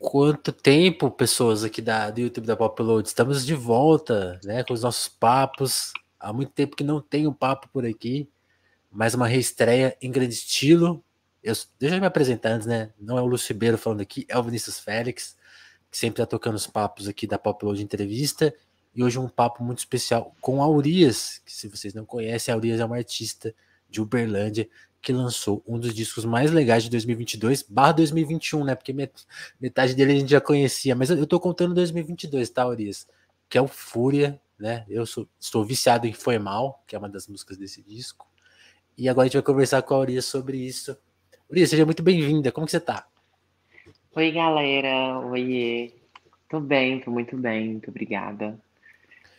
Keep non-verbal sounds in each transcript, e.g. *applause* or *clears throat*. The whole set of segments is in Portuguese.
Quanto tempo, pessoas aqui da, do YouTube da Popload? Estamos de volta, né, com os nossos papos. Há muito tempo que não tem um papo por aqui. Mais uma reestreia em grande estilo. Eu, deixa eu me apresentar antes, né? Não é o Lúcio Ribeiro falando aqui, é o Vinícius Félix, que sempre está tocando os papos aqui da Popload Entrevista. E hoje um papo muito especial com a Urias, que se vocês não conhecem, a Urias é uma artista de Uberlândia que lançou um dos discos mais legais de 2022 barra 2021, né? Porque metade dele a gente já conhecia, mas eu tô contando 2022, tá, Urias? Que é o Fúria, né? Eu sou, estou viciado em Foi Mal, que é uma das músicas desse disco. E agora a gente vai conversar com a Urias sobre isso. Urias, seja muito bem-vinda. Como que você tá? Oi, galera. Oiê. Tô bem, tô muito bem. Muito obrigada.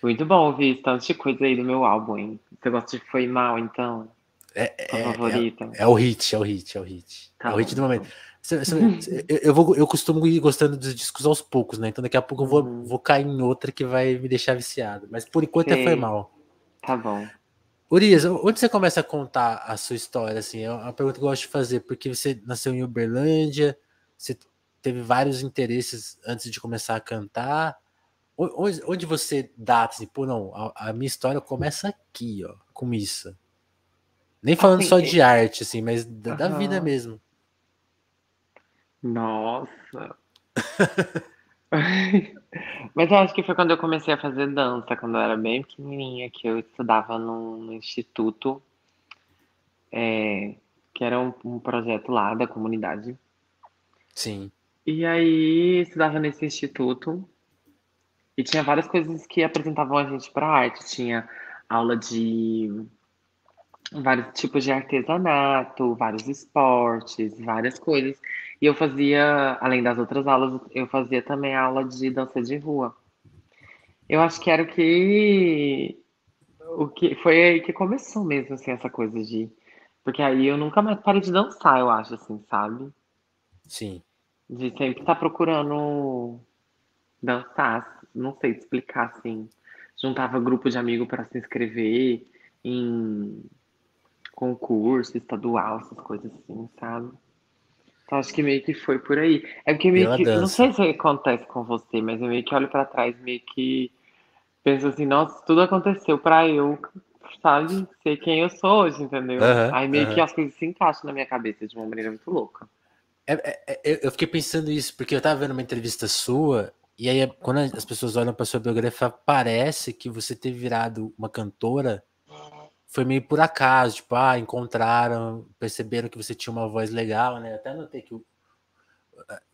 Muito bom ouvir tanto de coisa aí do meu álbum, hein? Você gosta de Foi Mal, então? É, é, favorita. É, é, o hit, é o hit, é o hit. Tá é o hit do momento. *laughs* Eu, eu, vou, eu costumo ir gostando dos discos aos poucos, né? Então daqui a pouco eu vou, uhum. vou cair em outra que vai me deixar viciado. Mas por enquanto Sei. é foi mal. Tá bom. Urias, onde você começa a contar a sua história? Assim, é uma pergunta que eu gosto de fazer, porque você nasceu em Uberlândia, você teve vários interesses antes de começar a cantar. Onde, onde você dá assim, pô, não, a, a minha história começa aqui, ó, com isso. Nem falando assim, só de arte, assim, mas da, da vida mesmo. Nossa. *laughs* mas eu acho que foi quando eu comecei a fazer dança, quando eu era bem pequenininha, que eu estudava num instituto, é, que era um, um projeto lá da comunidade. Sim. E aí, estudava nesse instituto e tinha várias coisas que apresentavam a gente para arte. Tinha aula de vários tipos de artesanato, vários esportes, várias coisas. E eu fazia, além das outras aulas, eu fazia também aula de dança de rua. Eu acho que era o que o que foi aí que começou mesmo assim essa coisa de porque aí eu nunca mais parei de dançar, eu acho assim, sabe? Sim. De sempre estar tá procurando dançar, não sei explicar assim. Juntava grupo de amigos para se inscrever em concurso estadual, essas coisas assim, sabe? Então acho que meio que foi por aí. É porque meio que. Não sei se acontece com você, mas eu meio que olho pra trás, meio que penso assim, nossa, tudo aconteceu pra eu, sabe, ser quem eu sou hoje, entendeu? Uhum, aí meio uhum. que as coisas se encaixam na minha cabeça de uma maneira muito louca. É, é, é, eu fiquei pensando isso, porque eu tava vendo uma entrevista sua, e aí quando as pessoas olham pra sua biografia, parece que você ter virado uma cantora foi meio por acaso, tipo, ah, encontraram, perceberam que você tinha uma voz legal, né? Até notei que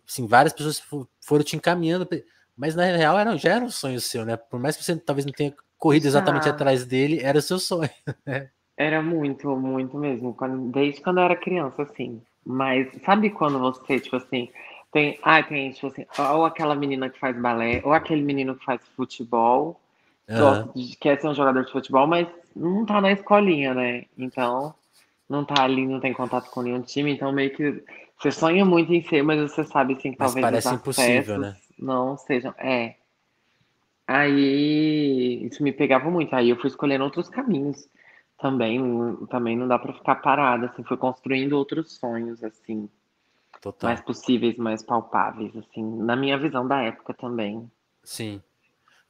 assim, várias pessoas foram te encaminhando, mas na real era, já era um sonho seu, né? Por mais que você talvez não tenha corrido exatamente ah. atrás dele, era o seu sonho, *laughs* né? Era muito, muito mesmo, quando, desde quando eu era criança, assim. Mas sabe quando você, tipo assim, tem, ah, tem, tipo assim, ou aquela menina que faz balé, ou aquele menino que faz futebol, uhum. quer ser um jogador de futebol, mas não tá na escolinha, né? Então, não tá ali, não tem contato com nenhum time, então meio que você sonha muito em ser, mas você sabe assim que mas talvez parece impossível, né? não sejam. É. Aí isso me pegava muito. Aí eu fui escolhendo outros caminhos também. Também não dá para ficar parada, assim, fui construindo outros sonhos, assim. Total. Mais possíveis, mais palpáveis, assim, na minha visão da época também. Sim.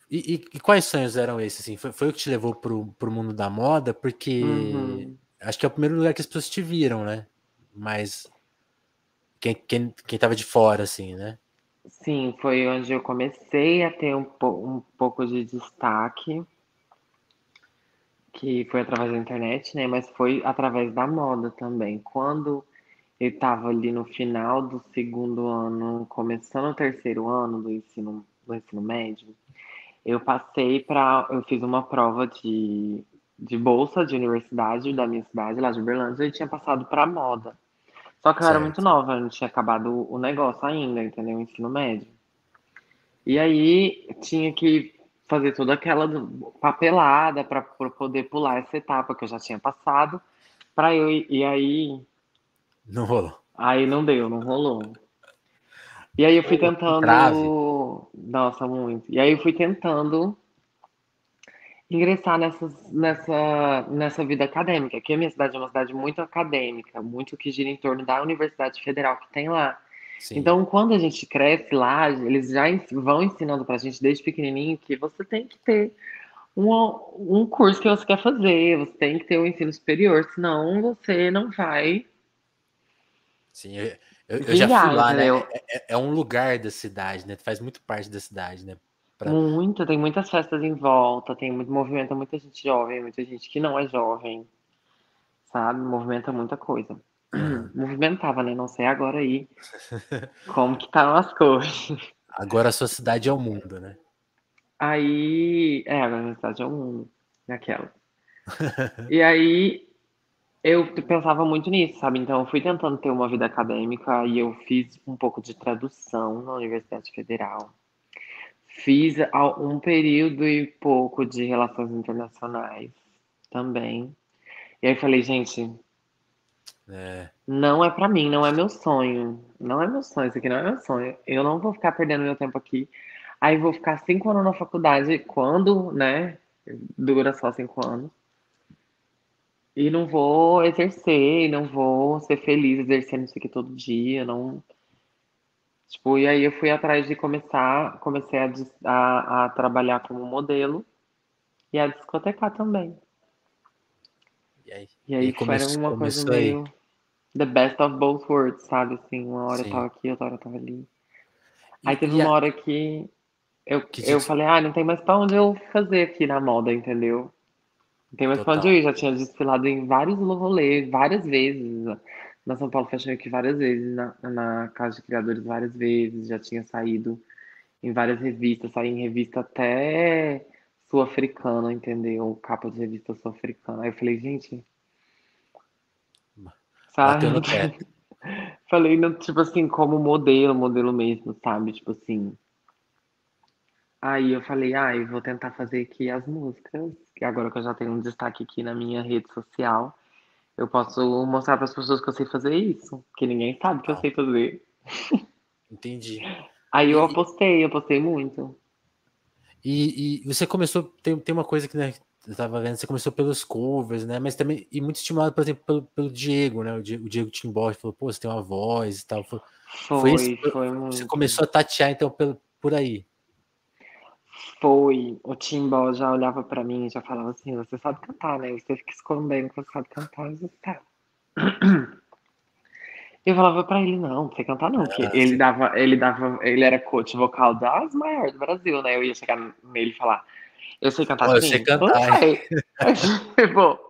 E, e, e, quais sonhos eram esses? Assim? Foi, foi o que te levou pro, pro mundo da moda? Porque uhum. acho que é o primeiro lugar que as pessoas te viram, né? Mas quem, quem, quem tava de fora, assim, né? Sim, foi onde eu comecei a ter um, um pouco de destaque, que foi através da internet, né? Mas foi através da moda também. Quando eu estava ali no final do segundo ano, começando o terceiro ano do ensino, do ensino médio, eu passei para. Eu fiz uma prova de, de bolsa de universidade da minha cidade, lá de Uberlândia, e tinha passado para moda. Só que eu certo. era muito nova, eu não tinha acabado o negócio ainda, entendeu? O ensino médio. E aí tinha que fazer toda aquela papelada para poder pular essa etapa que eu já tinha passado. Para eu e aí não rolou. Aí não deu, não rolou. E aí eu fui tentando. Trave. Nossa, muito. E aí eu fui tentando ingressar nessas, nessa, nessa vida acadêmica. Aqui a minha cidade é uma cidade muito acadêmica, muito que gira em torno da Universidade Federal que tem lá. Sim. Então, quando a gente cresce lá, eles já vão ensinando pra gente desde pequenininho que você tem que ter um, um curso que você quer fazer, você tem que ter o um ensino superior, senão você não vai. Sim, eu, eu, já fui lá, né? É, é, é, um lugar da cidade, né? Faz muito parte da cidade, né? Pra... Muito, tem muitas festas em volta, tem muito movimento, muita gente jovem, muita gente que não é jovem, sabe? Movimenta muita coisa. Uhum. *clears throat* Movimentava, né? Não sei agora aí *laughs* como que estão as coisas. Agora a sua cidade é o mundo, né? Aí, é, a universidade é o mundo, naquela. *laughs* e aí, eu pensava muito nisso, sabe? Então, eu fui tentando ter uma vida acadêmica e eu fiz um pouco de tradução na Universidade Federal. Fiz um período e pouco de relações internacionais também. E aí falei, gente, é. não é para mim, não é meu sonho. Não é meu sonho, isso aqui não é meu sonho. Eu não vou ficar perdendo meu tempo aqui Aí vou ficar cinco anos na faculdade, quando, né? Dura só cinco anos. E não vou exercer, não vou ser feliz exercendo isso aqui todo dia, não. Tipo, e aí eu fui atrás de começar, comecei a, a, a trabalhar como modelo e a discotecar também. E aí, e aí, foi uma coisa meio aí. the best of both worlds, sabe? Assim, uma hora Sim. eu tava aqui, outra hora eu tava ali. Aí teve uma a... hora que eu, eu falei, ah, não tem mais pra onde eu fazer aqui na moda, entendeu? Não tem mais pra onde eu ir. Já tinha desfilado em vários rolês, várias vezes. Na São Paulo Fashion Week várias vezes, na, na Casa de Criadores várias vezes. Já tinha saído em várias revistas, saí em revista até sul-africana, entendeu? Capa de revista sul-africana. Aí eu falei, gente. Sabe? *laughs* falei, tipo assim, como modelo, modelo mesmo, sabe? Tipo assim Aí eu falei, ah, eu vou tentar fazer aqui as músicas, que agora que eu já tenho um destaque aqui na minha rede social, eu posso mostrar para as pessoas que eu sei fazer isso, que ninguém sabe que eu sei fazer. Entendi. Aí eu apostei, eu apostei muito. E, e você começou, tem, tem uma coisa que né, eu tava vendo, você começou pelos covers, né? Mas também, e muito estimulado, por exemplo, pelo, pelo Diego, né? O Diego, o Diego Timbó falou, pô, você tem uma voz e tal. Foi, foi, foi, foi muito. Você começou a tatear, então, pelo, por aí. Foi. O Timbal já olhava pra mim e já falava assim: Você sabe cantar, né? Você fica escondendo que você sabe cantar, você sabe. Eu falava pra ele: Não, não sei cantar, não. Porque ah, ele dava, ele dava, ele era coach vocal das maiores do Brasil, né? Eu ia chegar nele e falar: Eu sei cantar Eu sei cantar. *laughs*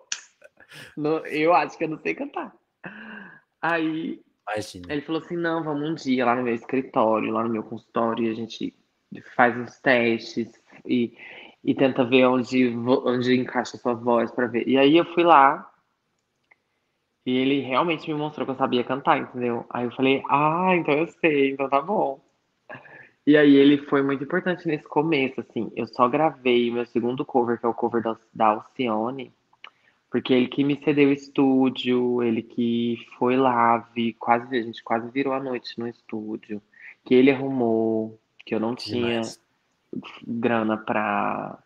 Não eu acho que eu não sei cantar. Aí Imagina. ele falou assim: Não, vamos um dia lá no meu escritório, lá no meu consultório, e a gente faz uns testes e, e tenta ver onde, onde encaixa sua voz para ver. E aí eu fui lá e ele realmente me mostrou que eu sabia cantar, entendeu? Aí eu falei, ah, então eu sei, então tá bom. E aí ele foi muito importante nesse começo, assim. Eu só gravei meu segundo cover, que é o cover da, da Alcione, porque ele que me cedeu o estúdio, ele que foi lá, vi, quase, a gente quase virou a noite no estúdio, que ele arrumou, que eu não tinha Demais. grana para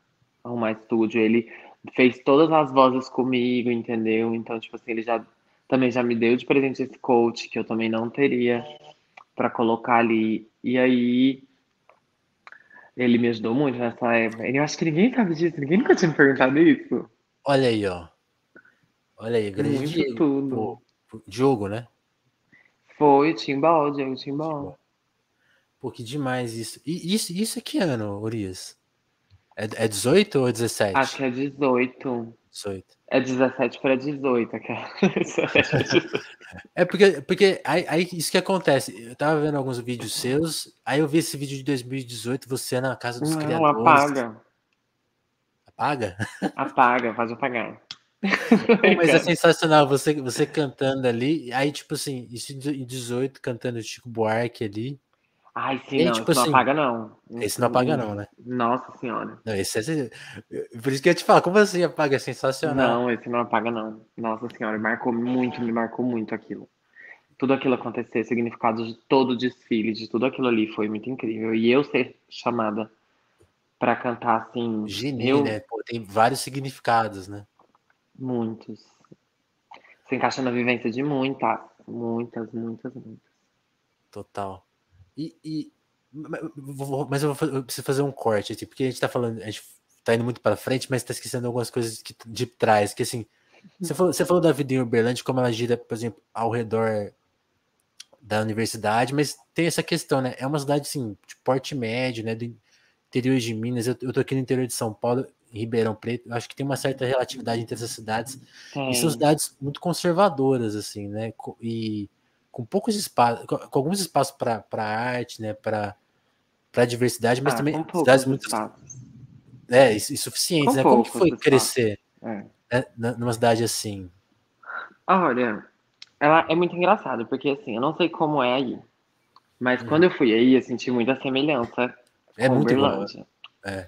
arrumar estúdio. Ele fez todas as vozes comigo, entendeu? Então, tipo assim, ele já também já me deu de presente esse coach que eu também não teria para colocar ali. E aí ele me ajudou muito nessa época. Eu acho que ninguém sabe disso, ninguém nunca tinha me perguntado isso. Olha aí, ó. Olha aí, grande muito Diego. Tudo. Diogo, né? Foi, Timbal, Diego Timbal. Pô, que demais isso. E isso, isso é que ano, Urias? É, é 18 ou 17? Acho que é 18. 18. É 17 para 18, aquela. *laughs* é porque, porque aí, aí, isso que acontece. Eu tava vendo alguns vídeos seus, aí eu vi esse vídeo de 2018, você na casa dos Não, criadores. Não, apaga. Apaga? *laughs* Apaga, pode apagar. Mas é sensacional você, você cantando ali, aí tipo assim, isso em 18, cantando Chico Buarque ali. Ai, sim, não, tipo esse assim, não apaga, não. Esse não apaga, não, né? Nossa senhora. Não, esse é... Por isso que eu te falo, como assim apaga? É sensacional. Não, esse não apaga, não. Nossa senhora, marcou muito, me marcou muito aquilo. Tudo aquilo acontecer, significado de todo o desfile, de tudo aquilo ali foi muito incrível. E eu ser chamada para cantar assim. Geni, eu... né? Pô, tem vários significados, né? Muitos. Se encaixa na vivência de muitas, muitas, muitas, muitas. Total. E, e mas eu, vou, eu, preciso fazer um corte, assim, porque a gente tá falando, a gente tá indo muito para frente, mas tá esquecendo algumas coisas que, de trás, que assim, você falou, você falou da vida em Uberlândia, como ela gira, por exemplo, ao redor da universidade, mas tem essa questão, né? É uma cidade, assim, de porte médio, né? Do interior de Minas. Eu, eu tô aqui no interior de São Paulo, em Ribeirão Preto. Eu acho que tem uma certa relatividade entre essas cidades. E são cidades muito conservadoras, assim, né? E com poucos espaços, com, com alguns espaços para arte, né? Para para diversidade, mas ah, também cidades muito espaços. é, insuficientes, né? Como que foi crescer é. né? numa cidade assim? Olha, ela é muito engraçada, porque assim, eu não sei como é aí, mas hum. quando eu fui aí, eu senti muita semelhança é com muito Uberlândia. É.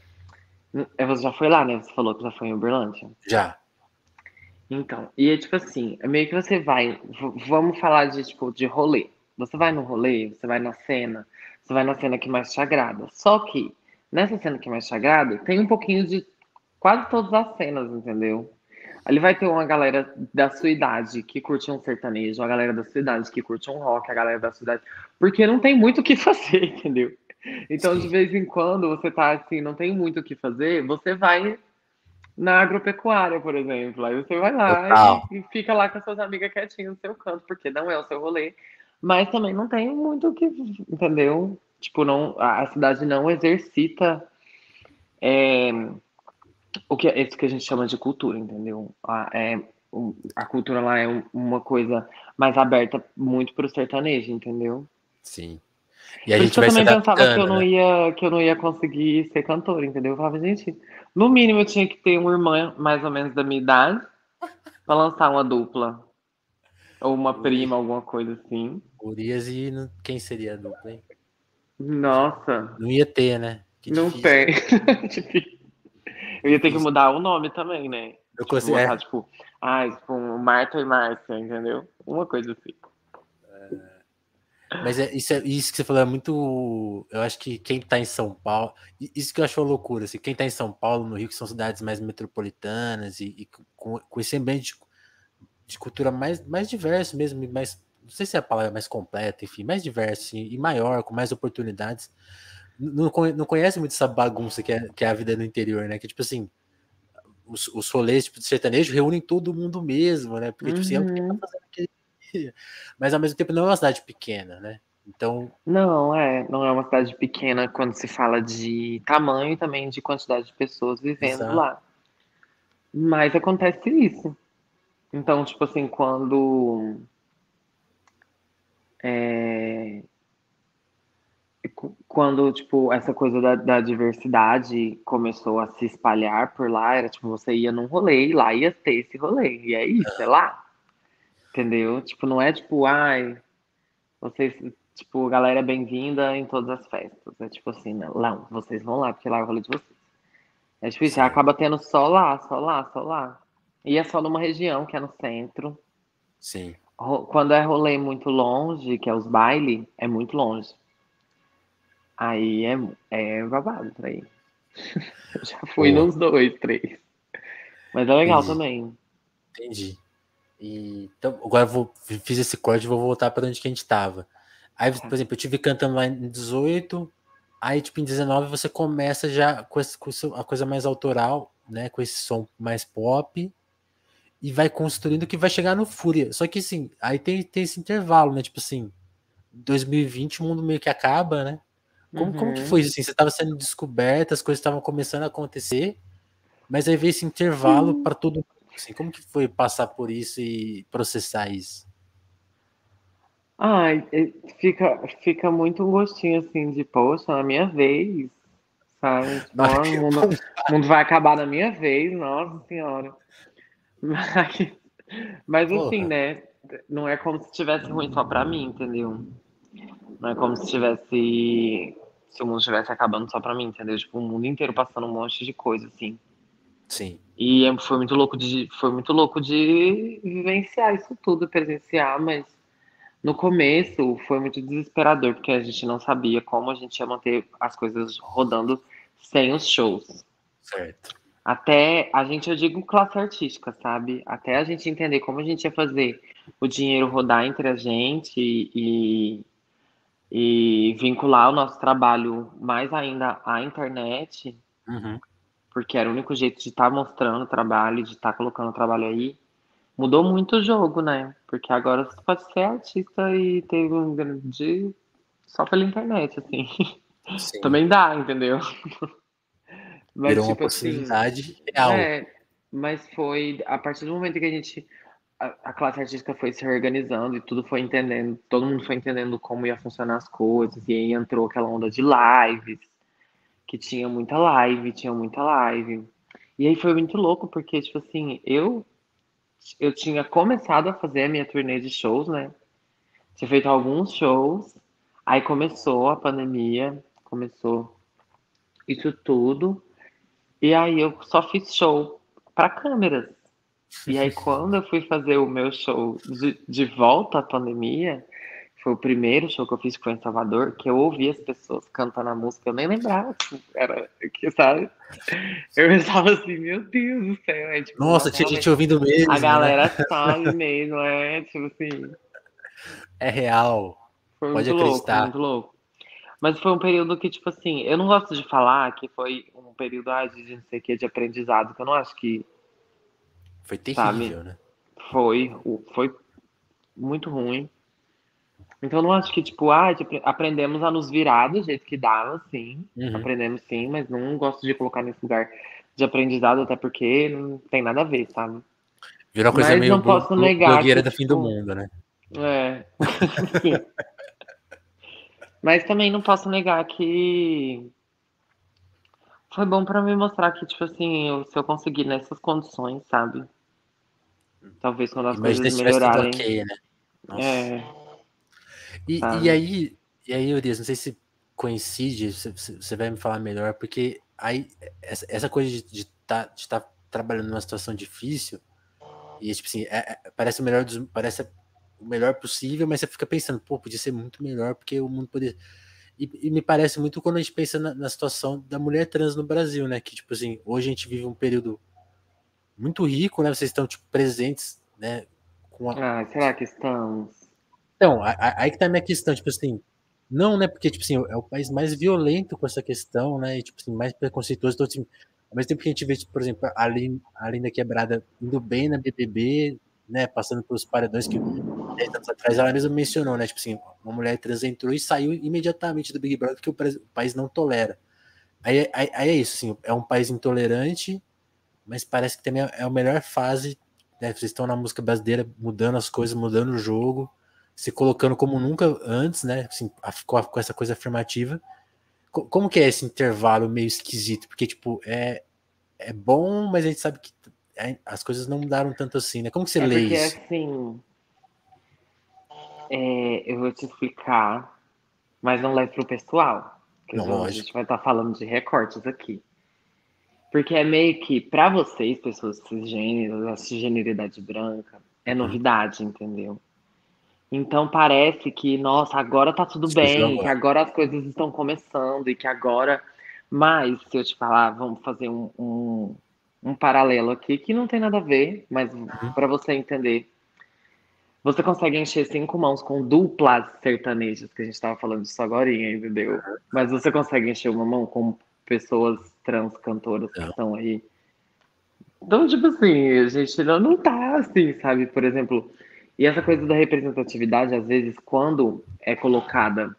Você já foi lá, né? Você falou que já foi em Uberlândia. Já. Então, e é tipo assim, é meio que você vai, vamos falar de tipo de rolê. Você vai no rolê, você vai na cena, você vai na cena que mais te agrada. Só que nessa cena que mais te agrada, tem um pouquinho de quase todas as cenas, entendeu? Ali vai ter uma galera da sua idade que curte um sertanejo, a galera da sua idade que curte um rock, a galera da sua idade. Porque não tem muito o que *laughs* fazer, entendeu? Então, de vez em quando, você tá assim, não tem muito o que fazer, você vai na agropecuária, por exemplo. Aí você vai lá e, e, fica lá com as suas amigas quietinhas no seu canto, porque não é o seu rolê. Mas também não tem muito o que, entendeu? Tipo, não, a cidade não exercita é, o que é isso que a gente chama de cultura, entendeu? A, é, a cultura lá é uma coisa mais aberta muito para o sertanejo, entendeu? Sim. E a Por gente vai eu também pensava que eu, não né? ia, que eu não ia conseguir ser cantora, entendeu? Eu falava, gente, no mínimo eu tinha que ter uma irmã mais ou menos da minha idade *laughs* para lançar uma dupla. Ou uma prima, alguma coisa assim. Urias e quem seria a dupla, hein? Nossa. Não ia ter, né? Que não difícil. tem. *laughs* Eu ia ter que mudar o nome também, né? Eu tipo, consigo. É. Tipo, ah, tipo, Marta e Márcia, entendeu? Uma coisa assim. Mas é, isso, é, isso que você falou é muito. Eu acho que quem tá em São Paulo. Isso que eu acho uma loucura. Assim, quem tá em São Paulo, no Rio, que são cidades mais metropolitanas e, e com, com, esse ambiente de, de, cultura mais, mais diverso mesmo, mais. Não sei se é a palavra mais completa, enfim, mais diverso e, e maior, com mais oportunidades não, não conhece muito essa bagunça que é, que é a vida no interior, né? Que tipo assim, os, os rolês tipo, de sertanejo reúnem todo mundo mesmo, né? Porque, uhum. tipo assim, é o que tá uhum. fazendo aquele... *laughs* Mas ao mesmo tempo não é uma cidade pequena, né? Então. Não, é, não é uma cidade pequena quando se fala de tamanho e também de quantidade de pessoas vivendo Exato. lá. Mas acontece isso. Então, tipo assim, quando. É, quando, tipo, essa coisa da, da, diversidade começou a se espalhar por lá, era tipo, você ia num rolê e lá ia ter esse rolê. E é isso, é lá. Entendeu? Tipo, não é tipo, ai, vocês, tipo, galera é bem-vinda em todas as festas. É tipo assim, não, não, vocês vão lá, porque lá é o rolê de vocês. É tipo, já acaba tendo só lá, só lá, só lá. E é só numa região, que é no centro. Sim. Quando é rolê muito longe, que é os bailes, é muito longe. Aí é, é babado pra ir. *laughs* já fui Pô. nos dois, três. Mas é legal Entendi. também. Entendi. E, então, agora eu vou, fiz esse corte e vou voltar para onde que a gente tava. Aí, por exemplo, eu tive cantando lá em 18, aí, tipo, em 19 você começa já com, esse, com a coisa mais autoral, né? Com esse som mais pop, e vai construindo que vai chegar no Fúria. Só que, assim, aí tem, tem esse intervalo, né? Tipo assim, 2020 o mundo meio que acaba, né? Como, uhum. como que uhum. foi assim? Você estava sendo descoberta, as coisas estavam começando a acontecer, mas aí veio esse intervalo uhum. para todo mundo. Assim, como que foi passar por isso e processar isso? Ai, fica, fica muito um gostinho assim de, poxa, na minha vez, sabe? *laughs* Tipo, o mundo, mundo vai acabar na minha vez, nossa senhora. Mas, mas assim, né? Não é como se tivesse ruim só pra mim, entendeu? Não é como se tivesse se o mundo estivesse acabando só pra mim, entendeu? Tipo, o mundo inteiro passando um monte de coisa, assim. Sim. E é, foi muito louco de, foi muito louco de vivenciar isso tudo, presenciar, mas no começo foi muito desesperador, porque a gente não sabia como a gente ia manter as coisas rodando sem os shows. Certo. Até a gente, eu digo classe artística, sabe? Até a gente entender como a gente ia fazer o dinheiro rodar entre a gente e, e vincular o nosso trabalho mais ainda à internet, Uhum. Porque era o único jeito de estar mostrando o trabalho, de estar colocando o trabalho aí, mudou muito o jogo, né? Porque agora você pode ser artista e ter um grande. só pela internet, assim. Sim. Também dá, entendeu? *laughs* Mas, Virou uma tipo assim, possibilidade real. é, mas foi a partir do momento que a gente. A, a classe artística foi se reorganizando e tudo foi entendendo, todo mundo foi entendendo como ia funcionar as coisas, e aí entrou aquela onda de lives, que tinha muita live, tinha muita live. E aí foi muito louco, porque, tipo assim, eu, eu tinha começado a fazer a minha turnê de shows, né? Tinha feito alguns shows, aí começou a pandemia, começou isso tudo, e aí eu só fiz show para câmeras. E aí, *laughs* quando eu fui fazer o meu show de, de volta à pandemia, foi o primeiro show que eu fiz que foi em Salvador, que eu ouvi as pessoas cantando a música, eu nem lembrava que era, que, sabe? Eu estava assim, meu Deus do céu. É, tipo, Nossa, tinha gente ouvindo mesmo. a né? galera sabe mesmo, é, tipo assim, É real. foi Pode muito louco, acreditar. muito louco. Mas foi um período que, tipo assim, eu não gosto de falar que foi um período ah, de não sei o que, de aprendizado, que eu não acho que Foi terrível, Sabe? né? foi, foi muito ruim. Então eu não acho que, tipo, ah, de- aprendemos a nos virar do jeito que dava, sim. Uhum. Aprendemos sim, mas não gosto de colocar nesse lugar de aprendizado, até porque não tem nada a ver, sabe? Virou uma coisa Mas meio não posso negar blogueira que, do fim do tipo, mundo, né? É. *laughs* Mas também não posso negar que foi bom pra me mostrar que, tipo assim, eu- se eu conseguir nessas condições, sabe? Talvez quando as Imagina coisas melhorarem. ok, né? Nossa. É, E, sabe? e aí, e aí, Urias, não sei se coincide, você- vai me falar melhor, porque aí essa, essa coisa de estar tá, de tá trabalhando numa situação difícil, e tipo assim, é- é- parece o melhor dos, parece o melhor possível, mas você fica pensando, pô, podia ser muito melhor, porque o mundo poderia. E, e me parece muito quando a gente pensa na, na situação da mulher trans no Brasil, né? Que, tipo assim, hoje a gente vive um período muito rico, né? Vocês estão, tipo, presentes, né? Com a, Ah, será que estamos? Então, aí que tá a minha questão, tipo assim, não, né, porque, tipo assim, é o país mais violento com essa questão, né, e, tipo assim, mais preconceituoso, então, assim, ao mesmo tempo que a gente vê, tipo, por exemplo, a Lin- a Linda Quebrada indo bem na BBB, né, passando pelos paredões que 10 anos atrás ela mesma mencionou, né, tipo assim, uma mulher trans entrou e saiu imediatamente do Big Brother porque o, país não tolera. Aí, aí, aí é isso, assim, é um país intolerante, mas parece que também é a melhor fase, né, vocês estão na música brasileira mudando as coisas, mudando o jogo, se colocando como nunca antes, né? Assim, com, essa coisa afirmativa. Co- Como que é esse intervalo meio esquisito? Porque, tipo, é, é bom, mas a gente sabe que é, as coisas não mudaram tanto assim, né? Como que você É lê porque, isso? assim, é, eu vou te explicar, mas não leve pro pessoal. Não, eu- a lógico. gente vai estar falando de recortes aqui. Porque é meio que, pra vocês, pessoas cisgêneras, a cisgeneridade branca, é novidade, entendeu? Então parece que, nossa, agora tá tudo bem, que agora as coisas estão começando e que agora. Mas, se eu te falar, vamos fazer um, um, um paralelo aqui que não tem nada a ver, mas para você entender. Você consegue encher cinco mãos com duplas sertanejas, que a gente tava falando disso agora, entendeu? Mas você consegue encher uma mão com pessoas trans cantoras que estão aí. Então, tipo assim, a gente não, não tá assim, sabe? Por exemplo, e essa coisa da representatividade, às vezes, quando é colocada,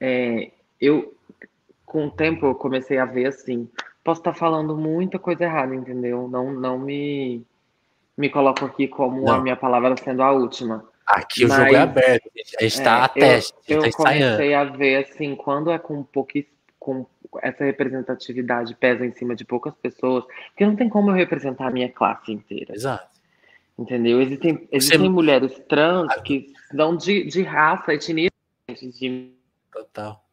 é, eu, com o tempo, eu comecei a ver assim, posso estar falando muita coisa errada, entendeu? Não, não me, me coloco aqui como a Não. minha palavra sendo a última. Aqui o mas- jogo é aberto, a gente É, tá a teste, a eu, eu tá ensaiando. comecei a ver assim, quando é com pouquíssimo, com essa representatividade pesa em cima de poucas pessoas, porque não tem como eu representar a minha classe inteira. Exato. Entendeu? Existem, existem mulheres trans que são de, de raça, etnia, de Total.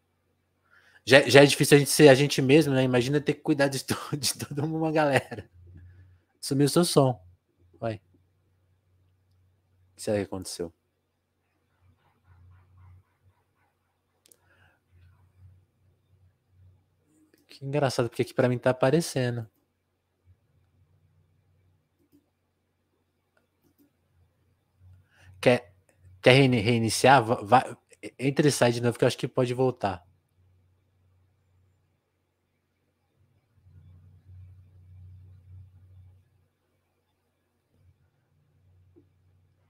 Já, já é difícil a gente ser a gente mesmo, né? Imagina ter que cuidar de, to- *laughs* de toda uma galera. Sumiu seu som. Vai. O que será que aconteceu? Que engraçado, porque aqui pra mim tá aparecendo. Quer, quer reini- reiniciar? Va- vai- Entre e sai de novo, que eu acho que pode voltar.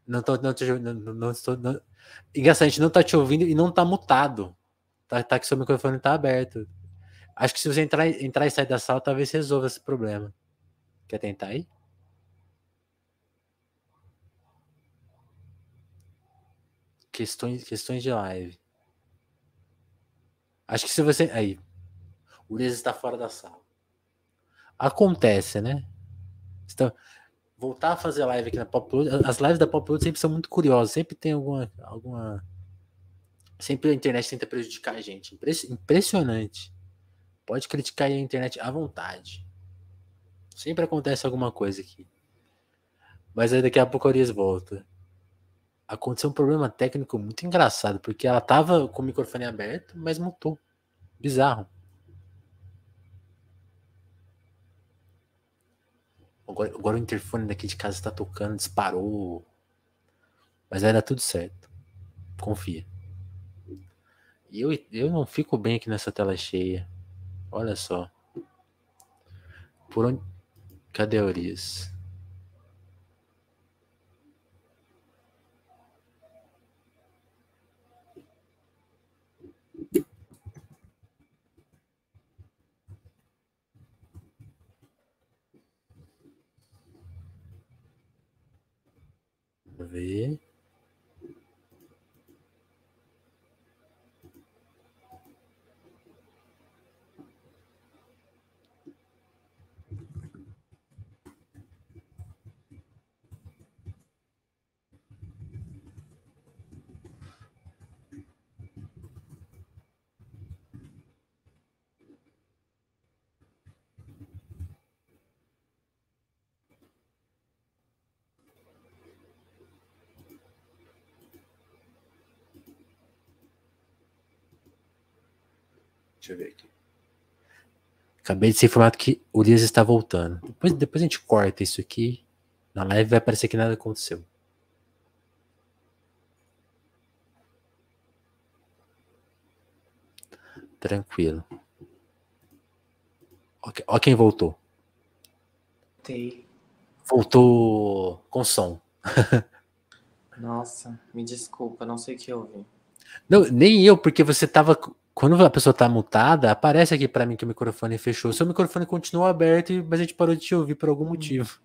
Não tô, não, tô, não, não estou. Não... Engraçado, a gente não tá te ouvindo e não tá mutado. Tá, tá que seu microfone tá aberto. Acho que se você entrar, entrar e sair da sala, talvez resolva esse problema. Quer tentar aí? Questões, questões de live. Acho que se você. Aí. O Liz está fora da sala. Acontece, né? Então, voltar a fazer live aqui na Popload. As lives da Popload sempre são muito curiosas. Sempre tem alguma. alguma... Sempre a internet tenta prejudicar a gente. Impressionante. Pode criticar a internet à vontade. Sempre acontece alguma coisa aqui. Mas aí daqui a pouco a Urias volta. Aconteceu um problema técnico muito engraçado, porque ela tava com o microfone aberto, mas mutou. Bizarro. Agora, agora, o interfone daqui de casa está tocando, disparou. Mas dar tudo certo. Confia. E eu, eu não fico bem aqui nessa tela cheia. Olha só. Por onde. Cadê a Urias? ver. Deixa eu ver aqui. Acabei de ser informado que o Urias está voltando. Depois, depois a gente corta isso aqui. Na live vai parecer que nada aconteceu. Tranquilo. Ó, quem voltou. Tem. Voltou com som. Nossa, me desculpa, não sei o que houve. Não, nem eu, porque você tava quando a pessoa está mutada, aparece aqui para mim que o microfone fechou. Seu microfone continua aberto, mas a gente parou de te ouvir por algum hum. motivo.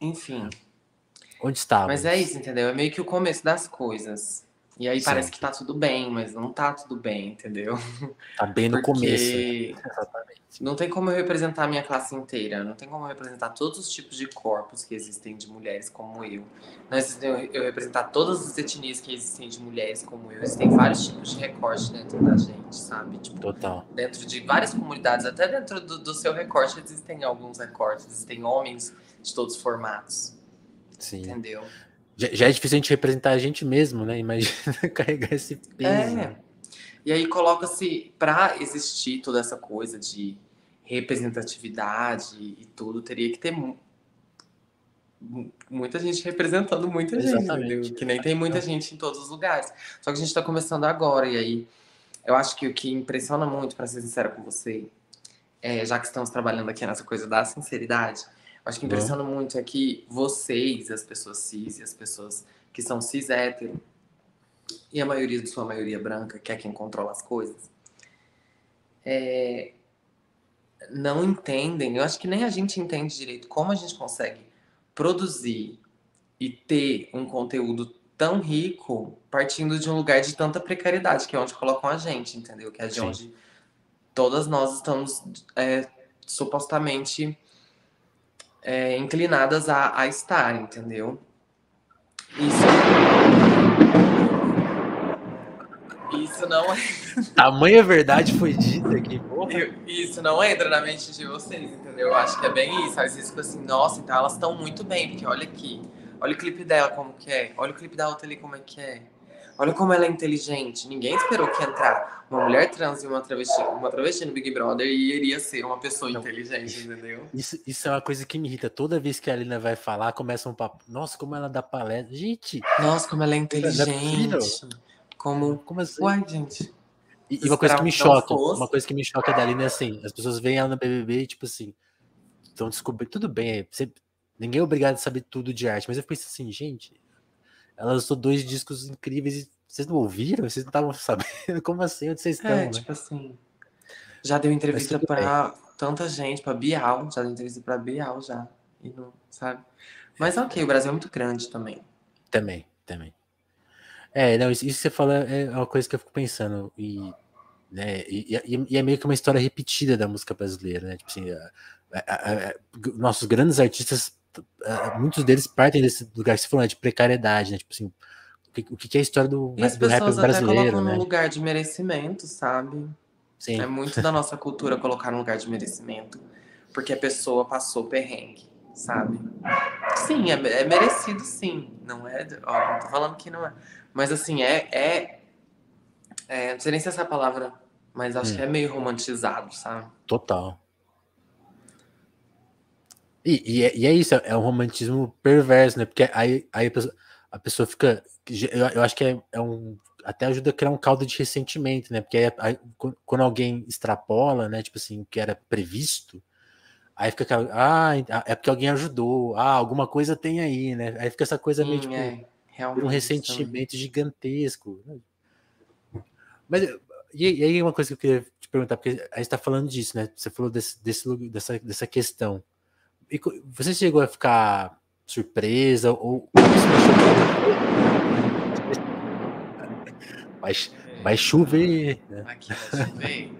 Enfim. Onde estava? Mas é isso, entendeu? É meio que o começo das coisas. E aí parece que tá tudo bem, mas não tá tudo bem, entendeu? *laughs* Tá bem no Porque começo. *laughs* Exatamente. Não tem como eu representar a minha classe inteira, não tem como eu representar todos os tipos de corpos que existem de mulheres como eu. Não existem eu representar todas as etnias que existem de mulheres como eu. Existem vários tipos de recorte dentro da gente, sabe? Tipo, Total. Dentro de várias comunidades, até dentro do, do seu recorte existem alguns recortes, existem homens de todos os formatos. Sim. Entendeu? Já, já, é difícil a gente representar a gente mesmo, né? Imagina *laughs* carregar esse peso. É. E aí coloca-se, para existir toda essa coisa de representatividade e tudo, teria que ter muita gente representando muita Exatamente. gente, entendeu? Que nem tem muita gente em todos os lugares. Só que a gente está começando agora, e aí eu acho que o que impressiona muito, para ser sincera com você, é, já que estamos trabalhando aqui nessa coisa da sinceridade, Acho que impressiona uhum. muito é que vocês, as pessoas cis e as pessoas que são cis hétero, e a maioria de sua maioria branca, que é quem controla as coisas, é, não entendem, eu acho que nem a gente entende direito como a gente consegue produzir e ter um conteúdo tão rico partindo de um lugar de tanta precariedade, que é onde colocam a gente, entendeu? Que é de Sim. onde todas nós estamos é, supostamente é, inclinadas a, a estar, entendeu? Isso. Isso não é. Tamanha verdade foi dita aqui, porra. Isso não entra na mente de vocês, entendeu? Eu acho que é bem isso. Às vezes fica assim, nossa, então elas estão muito bem, porque olha aqui. Olha o clipe dela como que é. Olha o clipe da outra ali como é que é. Olha como ela é inteligente. Ninguém esperou que entrar uma mulher trans e uma travesti, uma travesti no Big Brother e iria ser uma pessoa Não. inteligente, entendeu? Isso, isso é uma coisa que me irrita. Toda vez que a Alina vai falar, começa um papo. Nossa, como ela dá palestra. Gente. Nossa, como ela é, é inteligente. Como. Como assim? Uai, gente. E, e uma coisa que me choca, uma coisa que me choca da Alina é assim, as pessoas veem ela no BBB e tipo assim, estão descobrindo, tudo bem, você, ninguém é obrigado a saber tudo de arte, mas eu penso assim, gente, ela lançou dois discos incríveis e vocês não ouviram? Vocês não estavam sabendo? *laughs* Como assim? Onde vocês estão? É, né? tipo assim. Já deu entrevista para tanta gente, para Bial, já deu entrevista para Bial já. E não, sabe? Mas ok, o Brasil é muito grande também. Também, também. É, não, isso, que você fala é uma coisa que eu fico pensando. E, né, e, e, e, é meio que uma história repetida da música brasileira, né? Tipo assim, a, a, a, nossos grandes artistas muitos deles partem desse lugar que você falou, né, de precariedade, né? Tipo assim, o que, o que é a história do, e as do rap brasileiro, até colocam né? num lugar de merecimento, sabe? Sim. É muito da nossa cultura colocar num lugar de merecimento, porque a pessoa passou perrengue, sabe? Sim, é, é merecido, sim. Não é, ó, não tô falando que não é, mas assim é, é, é não sei nem se é essa palavra, mas acho hum. que é meio romantizado, sabe? Total. E, e, é, e, é, isso, é um romantismo perverso, né? Porque aí, aí a, pessoa, a pessoa fica. Eu, eu acho que é, é, um. Até ajuda a criar um caldo de ressentimento, né? Porque aí, aí, quando alguém extrapola, né? Tipo assim, que era previsto, aí fica aquela. Ah, é porque alguém ajudou. Ah, alguma coisa tem aí, né? Aí fica essa coisa Sim, meio tipo. É, um ressentimento também. gigantesco. Mas e, e aí uma coisa que eu queria te perguntar, porque a gente tá falando disso, né? Você falou desse, desse, dessa, dessa questão você chegou a ficar surpresa ou *laughs* vai, vai chover, né? Aqui vai chover.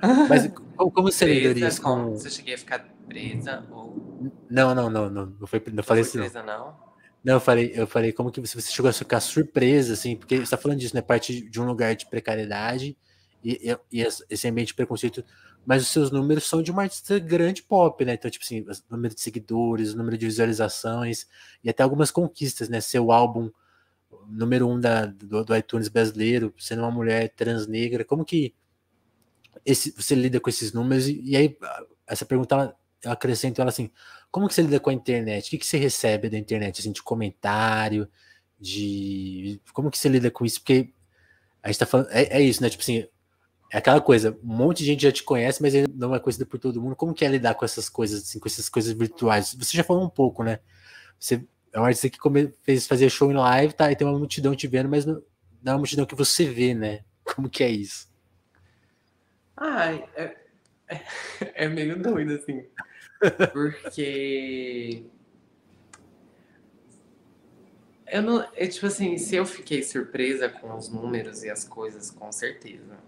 *laughs* Mas como você lidaria isso com... Você cheguei a ficar presa ou... Não, não, não, não, não, foi, não falei isso não. não. Não, eu falei, eu falei como que você, você chegou a ficar surpresa, assim, porque você está falando disso, né? Parte de um lugar de precariedade e, e, e esse ambiente de preconceito mas os seus números são de uma artista grande pop, né? Então, tipo assim, o número de seguidores, o número de visualizações e até algumas conquistas, né? Seu álbum número um da, do, do iTunes brasileiro, sendo uma mulher trans negra, como que esse, você lida com esses números? E, e aí, essa pergunta, eu acrescento ela assim, como que você lida com a internet? O que, que você recebe da internet, assim, de comentário, de... Como que você lida com isso? Porque a gente tá falando... É, é isso, né? Tipo assim, é aquela coisa, um monte de gente já te conhece, mas não é conhecido por todo mundo. Como que é lidar com essas coisas, assim, com essas coisas virtuais? Você já falou um pouco, né? Você é um artista que come, fez fazer show em live, tá? E tem uma multidão te vendo, mas não, é uma multidão que você vê, né? Como que é isso? É, é, é meio doido, assim. Porque. Eu não. É, tipo assim, se eu fiquei surpresa com os números e as coisas, com certeza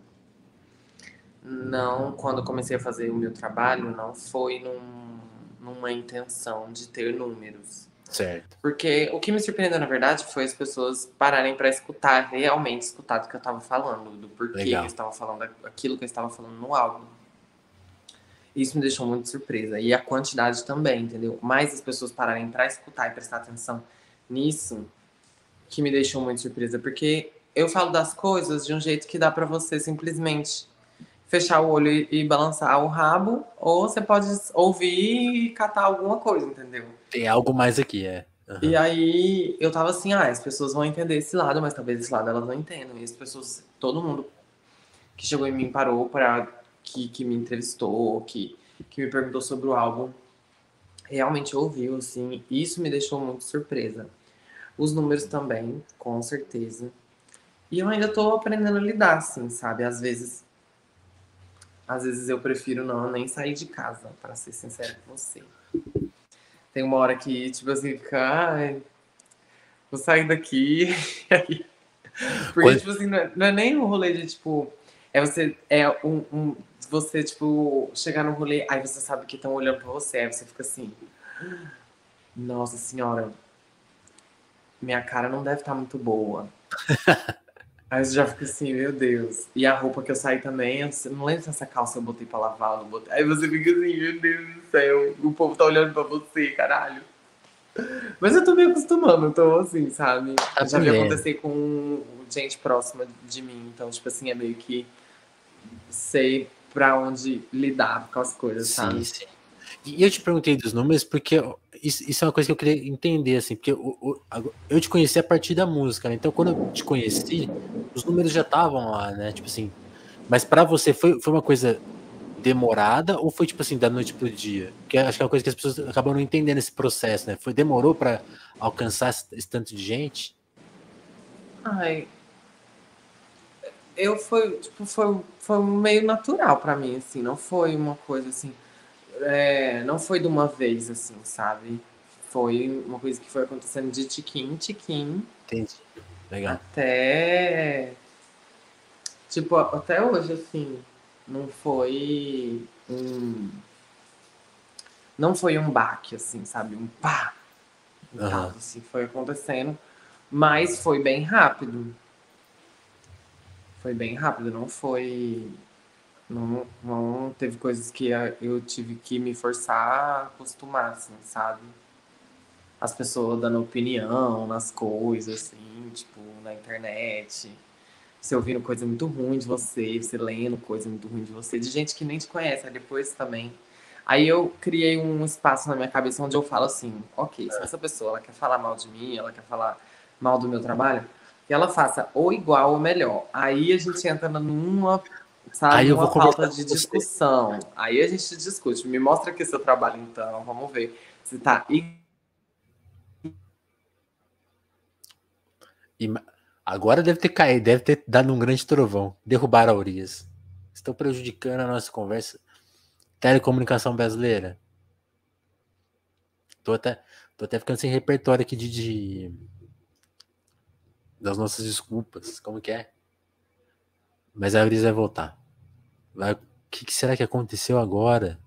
não, quando comecei a fazer o meu trabalho, não foi num, numa intenção de ter números. Certo. Porque o que me surpreendeu, na verdade, foi as pessoas pararem para escutar, realmente escutar do que eu estava falando, do porquê Legal. eu estava falando aquilo que eu estava falando no álbum. Isso me deixou muito surpresa. E a quantidade também, entendeu? Mais as pessoas pararem para escutar e prestar atenção nisso, que me deixou muito surpresa. Porque eu falo das coisas de um jeito que dá para você simplesmente fechar o olho e, e, balançar o rabo, ou você pode ouvir e catar alguma coisa, entendeu? Tem algo mais aqui, é. Uhum. E aí eu tava assim, ah, as pessoas vão entender esse lado, mas talvez esse lado elas não entendam. E as pessoas, todo mundo que chegou em mim parou para que, que me entrevistou, que, que me perguntou sobre o álbum, realmente ouviu, assim, isso me deixou muito surpresa. Os números também, com certeza. E eu ainda tô aprendendo a lidar, assim, sabe? Às vezes às vezes eu prefiro não nem sair de casa, para ser sincero com você. Tem uma hora que, tipo assim, fica, ai, vou sair daqui. *laughs* Porque, Quando... tipo assim, não é, não é, nem um rolê de, tipo, é você, é um, um, você, tipo, chegar no rolê, aí você sabe que estão olhando pra você, aí você fica assim, nossa senhora, minha cara não deve estar tá muito boa. *laughs* Aí você já fica assim, meu Deus. E a roupa que eu saí também, eu não lembro se essa calça eu botei pra lavar ou não botei. Aí você fica assim, meu Deus do céu, o povo tá olhando pra você, caralho. Mas eu tô me acostumando, tô assim, sabe? Tá Já vi acontecer com gente próxima de mim, então, tipo assim, é meio que sei pra onde lidar com as coisas, sim, sabe? Sim. E eu te perguntei dos números porque isso, isso, é uma coisa que eu queria entender, assim, porque eu, eu te conheci a partir da música, né? Então, quando eu te conheci, os números já estavam lá, né? Tipo assim, mas para você foi, foi uma coisa demorada ou foi tipo assim, da noite pro dia? Porque acho que é uma coisa que as pessoas acabam não entendendo esse processo, né? Foi demorou para alcançar esse, esse, tanto de gente? Ai. Eu foi, tipo, foi, foi meio natural para mim, assim, não foi uma coisa assim. É, não foi de uma vez, assim, sabe? Foi uma coisa que foi acontecendo de tiquim, tiquim. Entendi. Legal. Até. Tipo, até hoje, assim não foi um. Não foi um baque, assim, sabe? Um pá! Uhum. assim, foi acontecendo. Mas foi bem rápido. Foi bem rápido, não foi. Não, não teve coisas que eu tive que me forçar a acostumar, assim, sabe? As pessoas dando opinião nas coisas, assim, tipo, na internet você ouvindo coisa muito ruim de você, você lendo coisa muito ruim de você, de gente que nem te conhece, aí depois também. Aí eu criei um espaço na minha cabeça onde eu falo assim, ok, se essa pessoa ela quer falar mal de mim, ela quer falar mal do meu trabalho, que ela faça ou igual ou melhor. Aí a gente entra numa, sabe, aí eu uma falta de discussão. Aí a gente discute. Me mostra aqui seu trabalho então, vamos ver se tá igual. Agora deve ter caído, deve ter dado um grande trovão. Derrubaram a Urias. Estão prejudicando a nossa conversa. Telecomunicação brasileira. Tô até, tô até ficando sem repertório aqui de, de das nossas desculpas. Como que é? Mas a Urias vai voltar. Vai, o que, que será que aconteceu agora?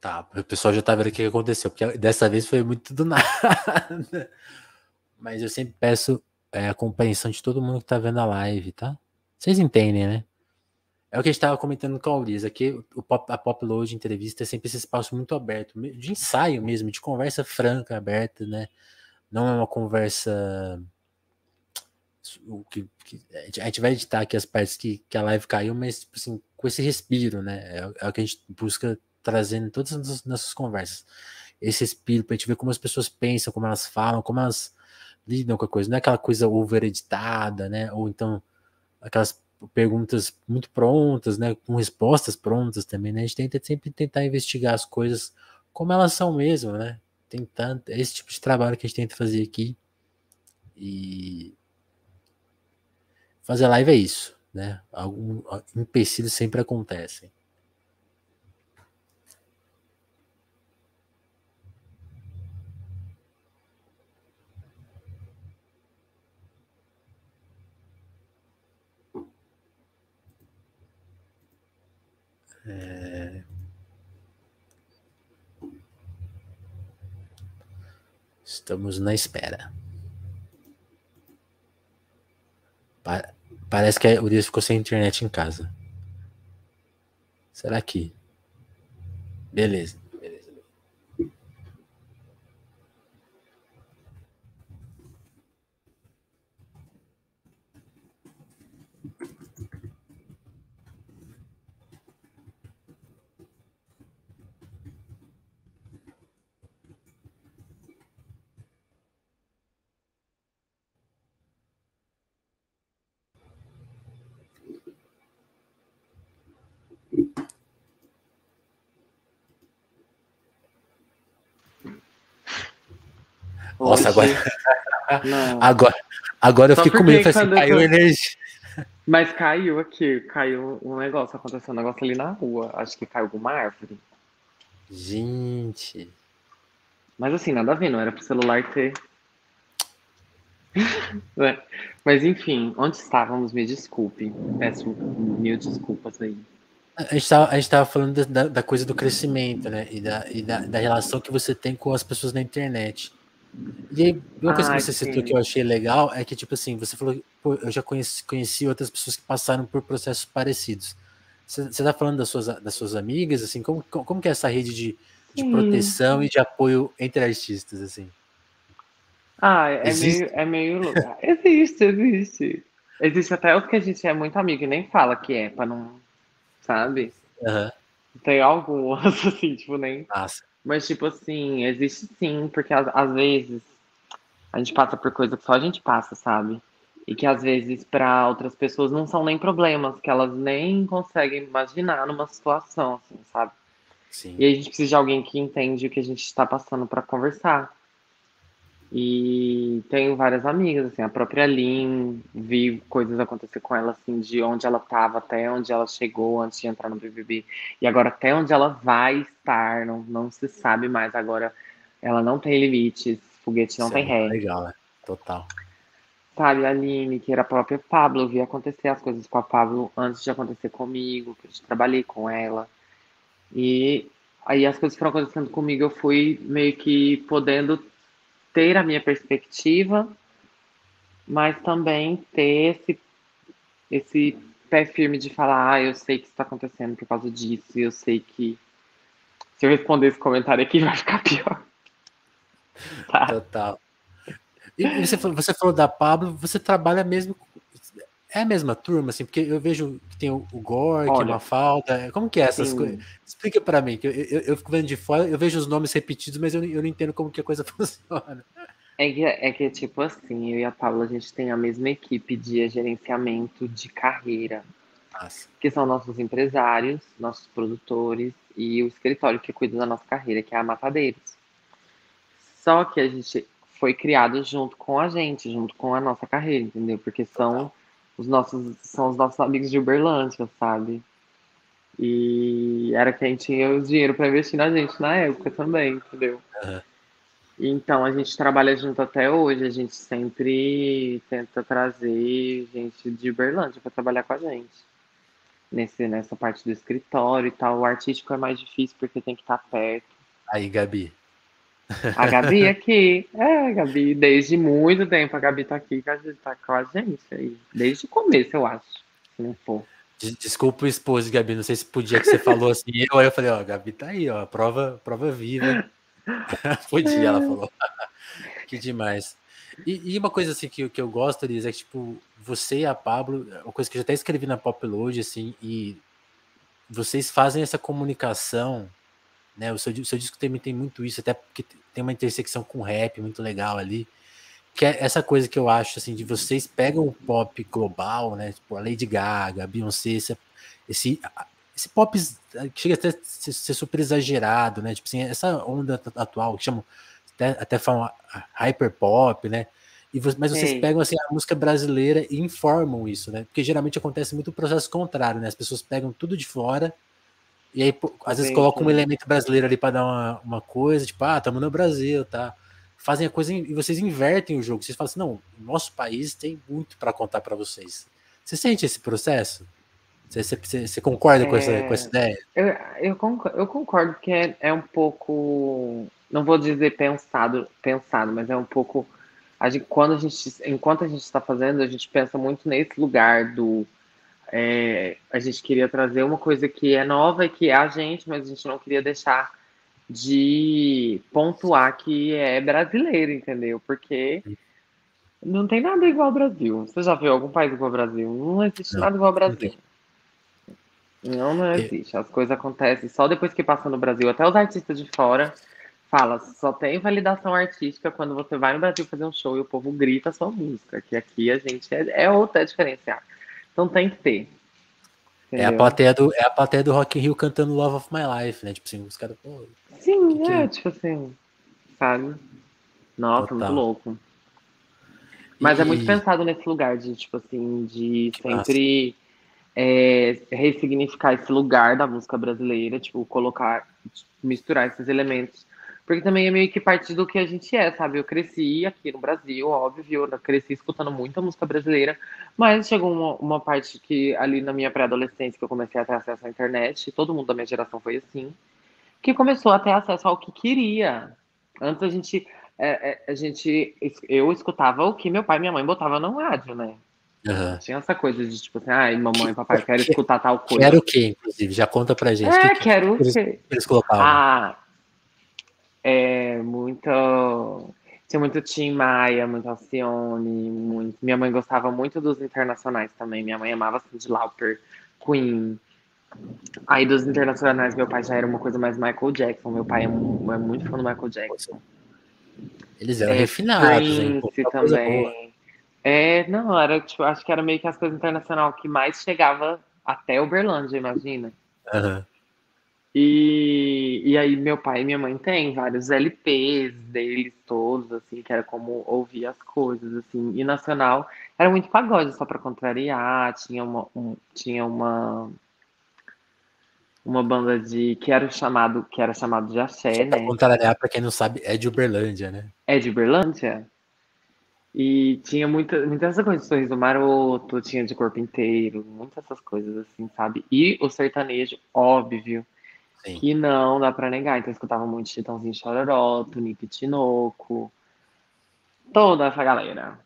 Tá, o pessoal já tá vendo o que aconteceu, porque dessa vez foi muito do *laughs* nada. Mas eu sempre peço é, a compreensão de todo mundo que tá vendo a live, tá? Vocês entendem, né? É o que a gente tava comentando com a Urias, aqui o pop, a Pop Load entrevista é sempre esse espaço muito aberto, de ensaio mesmo, de conversa franca, aberta, né? Não é uma conversa. O que, que, a gente vai editar aqui as partes que, que a live caiu, mas tipo assim, com esse respiro, né? É, é o que a gente busca trazendo todas as nossas conversas. Esse espírito para a gente ver como as pessoas pensam, como elas falam, como elas lidam com a coisa. Não é aquela coisa over editada, né? Ou então aquelas perguntas muito prontas, né? Com respostas prontas também, né? A gente tenta sempre tentar investigar as coisas como elas são mesmo, né? Tentando, é esse tipo de trabalho que a gente tenta fazer aqui. E fazer live é isso, né? Algum empecilhos sempre acontecem. É... Estamos na espera. Pa parece que o Urias ficou sem internet em casa. Será que? Beleza. Nossa, agora. *laughs* agora, agora eu fiquei com medo. Assim, caiu eu... energia. Mas caiu aqui, caiu um negócio, aconteceu um negócio ali na rua. Acho que caiu alguma árvore. Gente. Mas assim, nada a ver, não era pro celular ter. *laughs* Mas enfim, onde estávamos? Me desculpe. Peço mil desculpas aí. A gente estava falando da, da, coisa do crescimento, né? E, da, e da, da, relação que você tem com as pessoas na internet. E aí, uma coisa que você sim. citou que eu achei legal é que, tipo assim, você falou pô, eu já conheci, conheci outras pessoas que passaram por processos parecidos. Você está falando das suas, das suas amigas, assim, como, como que é essa rede de, de proteção e de apoio entre artistas, assim? Ah, é existe? meio, é meio louco. existe, existe. Existe até os que a gente é muito amigo e nem fala que é, pra não. Sabe? Uhum. Tem alguns, *laughs* assim, tipo, nem. Nossa. Mas, tipo assim, existe sim, porque às, vezes a gente passa por coisa que só a gente passa, sabe? E que às vezes para outras pessoas não são nem problemas, que elas nem conseguem imaginar numa situação, assim, sabe? Sim. E a gente precisa de alguém que entende o que a gente está passando para conversar. E tenho várias amigas, assim, a própria Lin, vi coisas acontecer com ela, assim, de onde ela estava até onde ela chegou antes de entrar no BBB. E agora até onde ela vai estar, não, não se sabe mais. Agora ela não tem limites, foguete não Isso tem é ré. Legal, né? Total. Sabe, a Aline, que era a própria Pablo, eu vi acontecer as coisas com a Pablo antes de acontecer comigo, que eu trabalhei com ela. E aí as coisas foram acontecendo comigo, eu fui meio que podendo ter a minha perspectiva, mas também ter esse, esse pé firme de falar, ah, eu sei que está acontecendo por causa disso, eu sei que se eu responder esse comentário aqui *laughs* vai ficar pior. Tá. Total. E você, você falou da Pablo, você trabalha mesmo. É a mesma turma, assim, porque eu vejo que tem o, o Gork, Olha, uma falta. Como que é essas coisas? Explica para mim, que eu, eu, eu, fico vendo de fora, eu vejo os nomes repetidos, mas eu, eu não entendo como que a coisa *laughs* funciona. É que, é que, tipo assim, eu e a Paula, a gente tem a mesma equipe de gerenciamento de carreira. Nossa. Que são nossos empresários, nossos produtores e o escritório que cuida da nossa carreira, que é a Matadeiros. Só que a gente foi criado junto com a gente, junto com a nossa carreira, entendeu? Porque são os nossos, são os nossos amigos de Uberlândia, sabe? E era quem tinha o dinheiro para investir na gente na época também, entendeu? Uhum. Então a gente trabalha junto até hoje, a gente sempre tenta trazer gente de Uberlândia para trabalhar com a gente. Nesse, nessa parte do escritório e tal. O artístico é mais difícil porque tem que estar perto. Aí, Gabi, a Gabi aqui. É, Gabi, desde muito tempo, a Gabi tá aqui, tá com a gente aí. Desde o começo, eu acho. Se não for. Desculpa o esposo, Gabi. Não sei se podia que você falou assim. Eu, aí eu falei, ó, Gabi tá aí, ó. Prova, prova viva. *laughs* podia, ela falou. *laughs* que demais. E, e, uma coisa assim que, que eu gosto, Liz, é que, tipo, você e a Pablo, uma coisa que eu já até escrevi na Popload, assim, e vocês fazem essa comunicação né? O seu, o seu disco também tem muito isso, até porque tem uma intersecção com rap muito legal ali. Que é essa coisa que eu acho, assim, de vocês pegam o pop global, né? Tipo, a Lady Gaga, a Beyoncé, esse, esse, esse pop que chega até a ser super exagerado, né? Tipo assim, essa onda atual, que chamam, até, até falam hyper pop, né? E, mas vocês Sim. pegam assim, a música brasileira e informam isso, né? Porque geralmente acontece muito o processo contrário, né? As pessoas pegam tudo de fora e aí, às vezes, colocam um elemento brasileiro ali para dar uma, uma coisa, tipo, ah, estamos no Brasil, tá? Fazem a coisa e vocês invertem o jogo. Vocês falam assim, não, nosso país tem muito para contar para vocês. Você sente esse processo? Você, você, você concorda é, com, essa, com essa ideia? Eu, eu, concordo, eu concordo que é, é um pouco, não vou dizer pensado, pensado, mas é um pouco. A gente, quando a gente, enquanto a gente está fazendo, a gente pensa muito nesse lugar do é, a gente queria trazer uma coisa que é nova e que é a gente, mas a gente não queria deixar de pontuar que é brasileiro, entendeu? Porque não tem nada igual ao Brasil. Você já viu algum país igual ao Brasil? Não existe não, nada igual ao Brasil. Não, não existe. As coisas acontecem só depois que passa no Brasil. Até os artistas de fora fala, só tem validação artística quando você vai no Brasil fazer um show e o povo grita a sua música. Que aqui a gente é, é outra diferencial. Então tem que ter. É a, plateia do, é a plateia do Rock in Rio cantando Love of My Life, né? Tipo assim, os caras, pô. Sim, que é, que é, tipo assim, sabe? Nossa, Total. muito louco. Mas E- é muito pensado nesse lugar de, tipo assim, de Que sempre é, ressignificar esse lugar da música brasileira, tipo, colocar, misturar esses elementos. Porque também é meio que parte do que a gente é, sabe? Eu cresci aqui no Brasil, óbvio, eu cresci escutando muita música brasileira, mas chegou uma, uma parte que ali na minha pré-adolescência que eu comecei a ter acesso à internet, e todo mundo da minha geração foi assim, que começou a ter acesso ao que queria. Antes a gente, é, é, a gente, eu escutava o que meu pai e minha mãe botavam no rádio, né? Aham. Tinha essa coisa de tipo assim, ai, mamãe, papai, quero *laughs* escutar tal coisa. Quero o quê, inclusive? Já conta pra gente. É, que, que quero o eles- quê? eles colocavam? Ah, é muito. Tinha muito Tim Maia, muito Alcione, muito. Minha mãe gostava muito dos internacionais também. Minha mãe amava Cyndi Lauper, Queen. Aí dos internacionais, meu pai já era uma coisa mais Michael Jackson. Meu pai é, é muito fã do Michael Jackson. Eles eram É, refinados, hein? Também. É, não, era tipo, acho que era meio que as coisas internacionais que mais chegava até Uberlândia, imagina. Aham. E, e aí meu pai e minha mãe têm vários LPs deles todos, assim, que era como ouvir as coisas, assim. E nacional era muito pagode, só pra contrariar, tinha uma, um- tinha uma uma banda de que era chamado que era chamado de axé, Pra né? contrariar, pra quem não sabe, é de Uberlândia, né? É de Uberlândia. E tinha muita, muita essa coisa de sorriso maroto, tinha de corpo inteiro, muitas essas coisas assim, sabe? E o sertanejo, óbvio, Sim. que não dá pra negar. Então eu escutava muito Chitãozinho Chororó, Tunico e Tinoco, toda essa galera.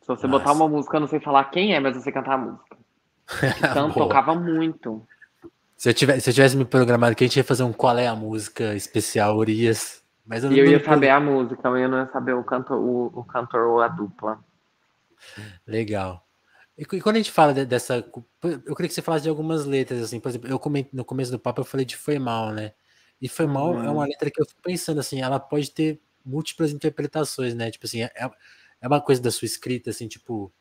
Se você Nossa. botar uma música, eu não sei falar quem é, mas eu sei cantar a música. *laughs* Então tocava muito. Se eu, tivesse, se eu tivesse me programado que a gente ia fazer um qual é a música especial Urias, mas eu E eu não- ia saber a música, mas eu não ia saber o cantor, o, o cantor ou a dupla. Legal. E, quando a gente fala de- dessa. Eu queria que você falasse de algumas letras, assim, por exemplo, eu comentei no começo do papo, eu falei de Foi Mal, né? E Foi Mal é Uhum. uma letra que eu fico pensando, assim, ela pode ter múltiplas interpretações, né? Tipo assim, é, é uma coisa da sua escrita, assim, tipo.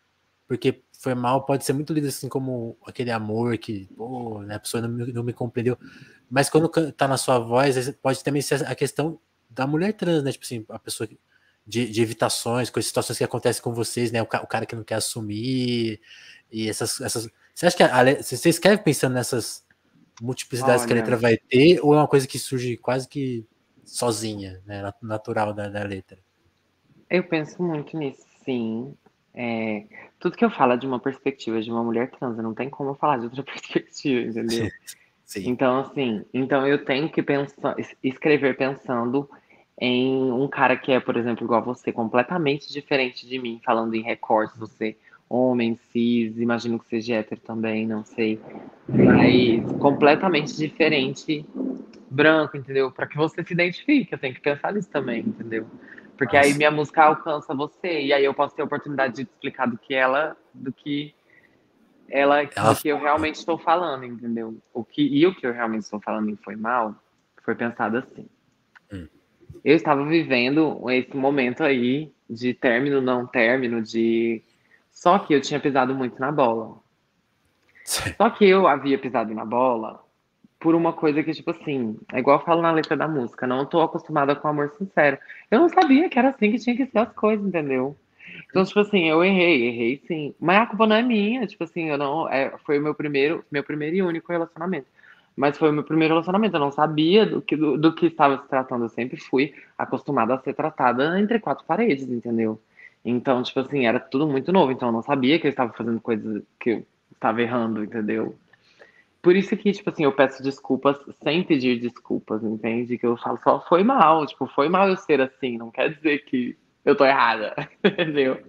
Porque Foi Mal pode ser muito lido assim como aquele amor que, pô, né, a pessoa não me, não me compreendeu. Mas quando tá na sua voz, pode também ser a questão da mulher trans, né? Tipo assim, a pessoa que- de, de evitações, com as situações que acontecem com vocês, né? O, ca- o cara que não quer assumir e essas. essas... Você acha que a, le- você escreve pensando nessas multiplicidades que a Olha. letra vai ter, ou é uma coisa que surge quase que sozinha, né? nat- Natural da, da letra? Eu penso muito nisso, sim. É, tudo que eu falo é de uma perspectiva de uma mulher trans, não tem como eu falar de outra *laughs* perspectiva, entendeu? *laughs* Sim. Então, assim, então eu tenho que pensar, es- escrever pensando em um cara que é, por exemplo, igual você, completamente diferente de mim, falando em recortes, você homem, cis, imagino que seja hétero também, não sei. Mas completamente diferente, branco, entendeu? Para que você se identifique, eu tenho que pensar nisso também, entendeu? Porque aí Nossa. minha música alcança você, e aí eu posso ter a oportunidade de te explicar do que ela, do que ela, Ela do que eu realmente estou falando, entendeu? O que, e o que eu realmente estou falando em Foi Mal foi pensado assim. Eu estava vivendo esse momento aí de término, não término, de. Só que eu tinha pisado muito na bola. Só que eu havia pisado na bola por uma coisa que, tipo assim, é igual eu falo na letra da música, não tô acostumada com amor sincero. Eu não sabia que era assim que tinha que ser as coisas, entendeu? Então, tipo assim, eu errei, errei sim. Mas a culpa não é minha, tipo assim, eu não. É, foi o meu primeiro, meu primeiro e único relacionamento. Mas foi o meu primeiro relacionamento, eu não sabia do que, do, do que estava se tratando. Eu sempre fui acostumada a ser tratada entre quatro paredes, entendeu? Então, tipo assim, era tudo muito novo. Então, eu não sabia que eu estava fazendo coisas que eu estava errando, entendeu? Por isso que, tipo assim, eu peço desculpas sem pedir desculpas, entende? Que eu falo só foi mal, tipo, foi mal eu ser assim, não quer dizer que eu tô errada, *laughs* entendeu?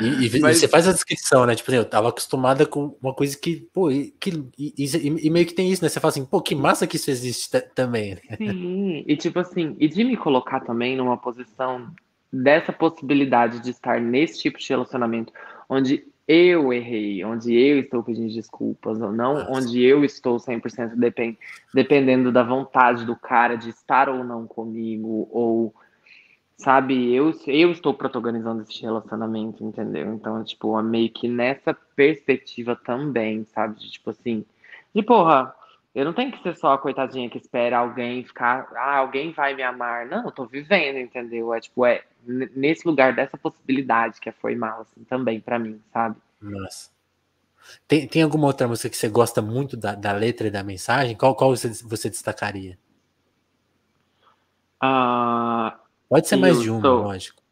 E, e Mas- você faz a descrição, né? Tipo assim, eu tava acostumada com uma coisa que, pô, e, que, e, e- e meio que tem isso, né? Você fala assim, pô, que massa que isso existe ta- também. né? Sim, e tipo assim, e de me colocar também numa posição dessa possibilidade de estar nesse tipo de relacionamento onde eu errei, onde eu estou pedindo desculpas, ou não Nossa. onde eu estou 100% depen dependendo da vontade do cara de estar ou não comigo, ou sabe, eu, eu estou protagonizando esse relacionamento, entendeu? Então, tipo, é meio que nessa perspectiva também, sabe? De, tipo assim, de porra, Eu não tenho que ser só a coitadinha que espera alguém ficar, ah, alguém vai me amar. Não, eu tô vivendo, entendeu? É tipo, é nesse lugar dessa possibilidade que é foi mal, assim, também para mim, sabe? Nossa. Tem, tem alguma outra música que você gosta muito da, da letra e da mensagem? Qual, qual você, você destacaria? Uh, Pode ser mais de uma, estou... lógico.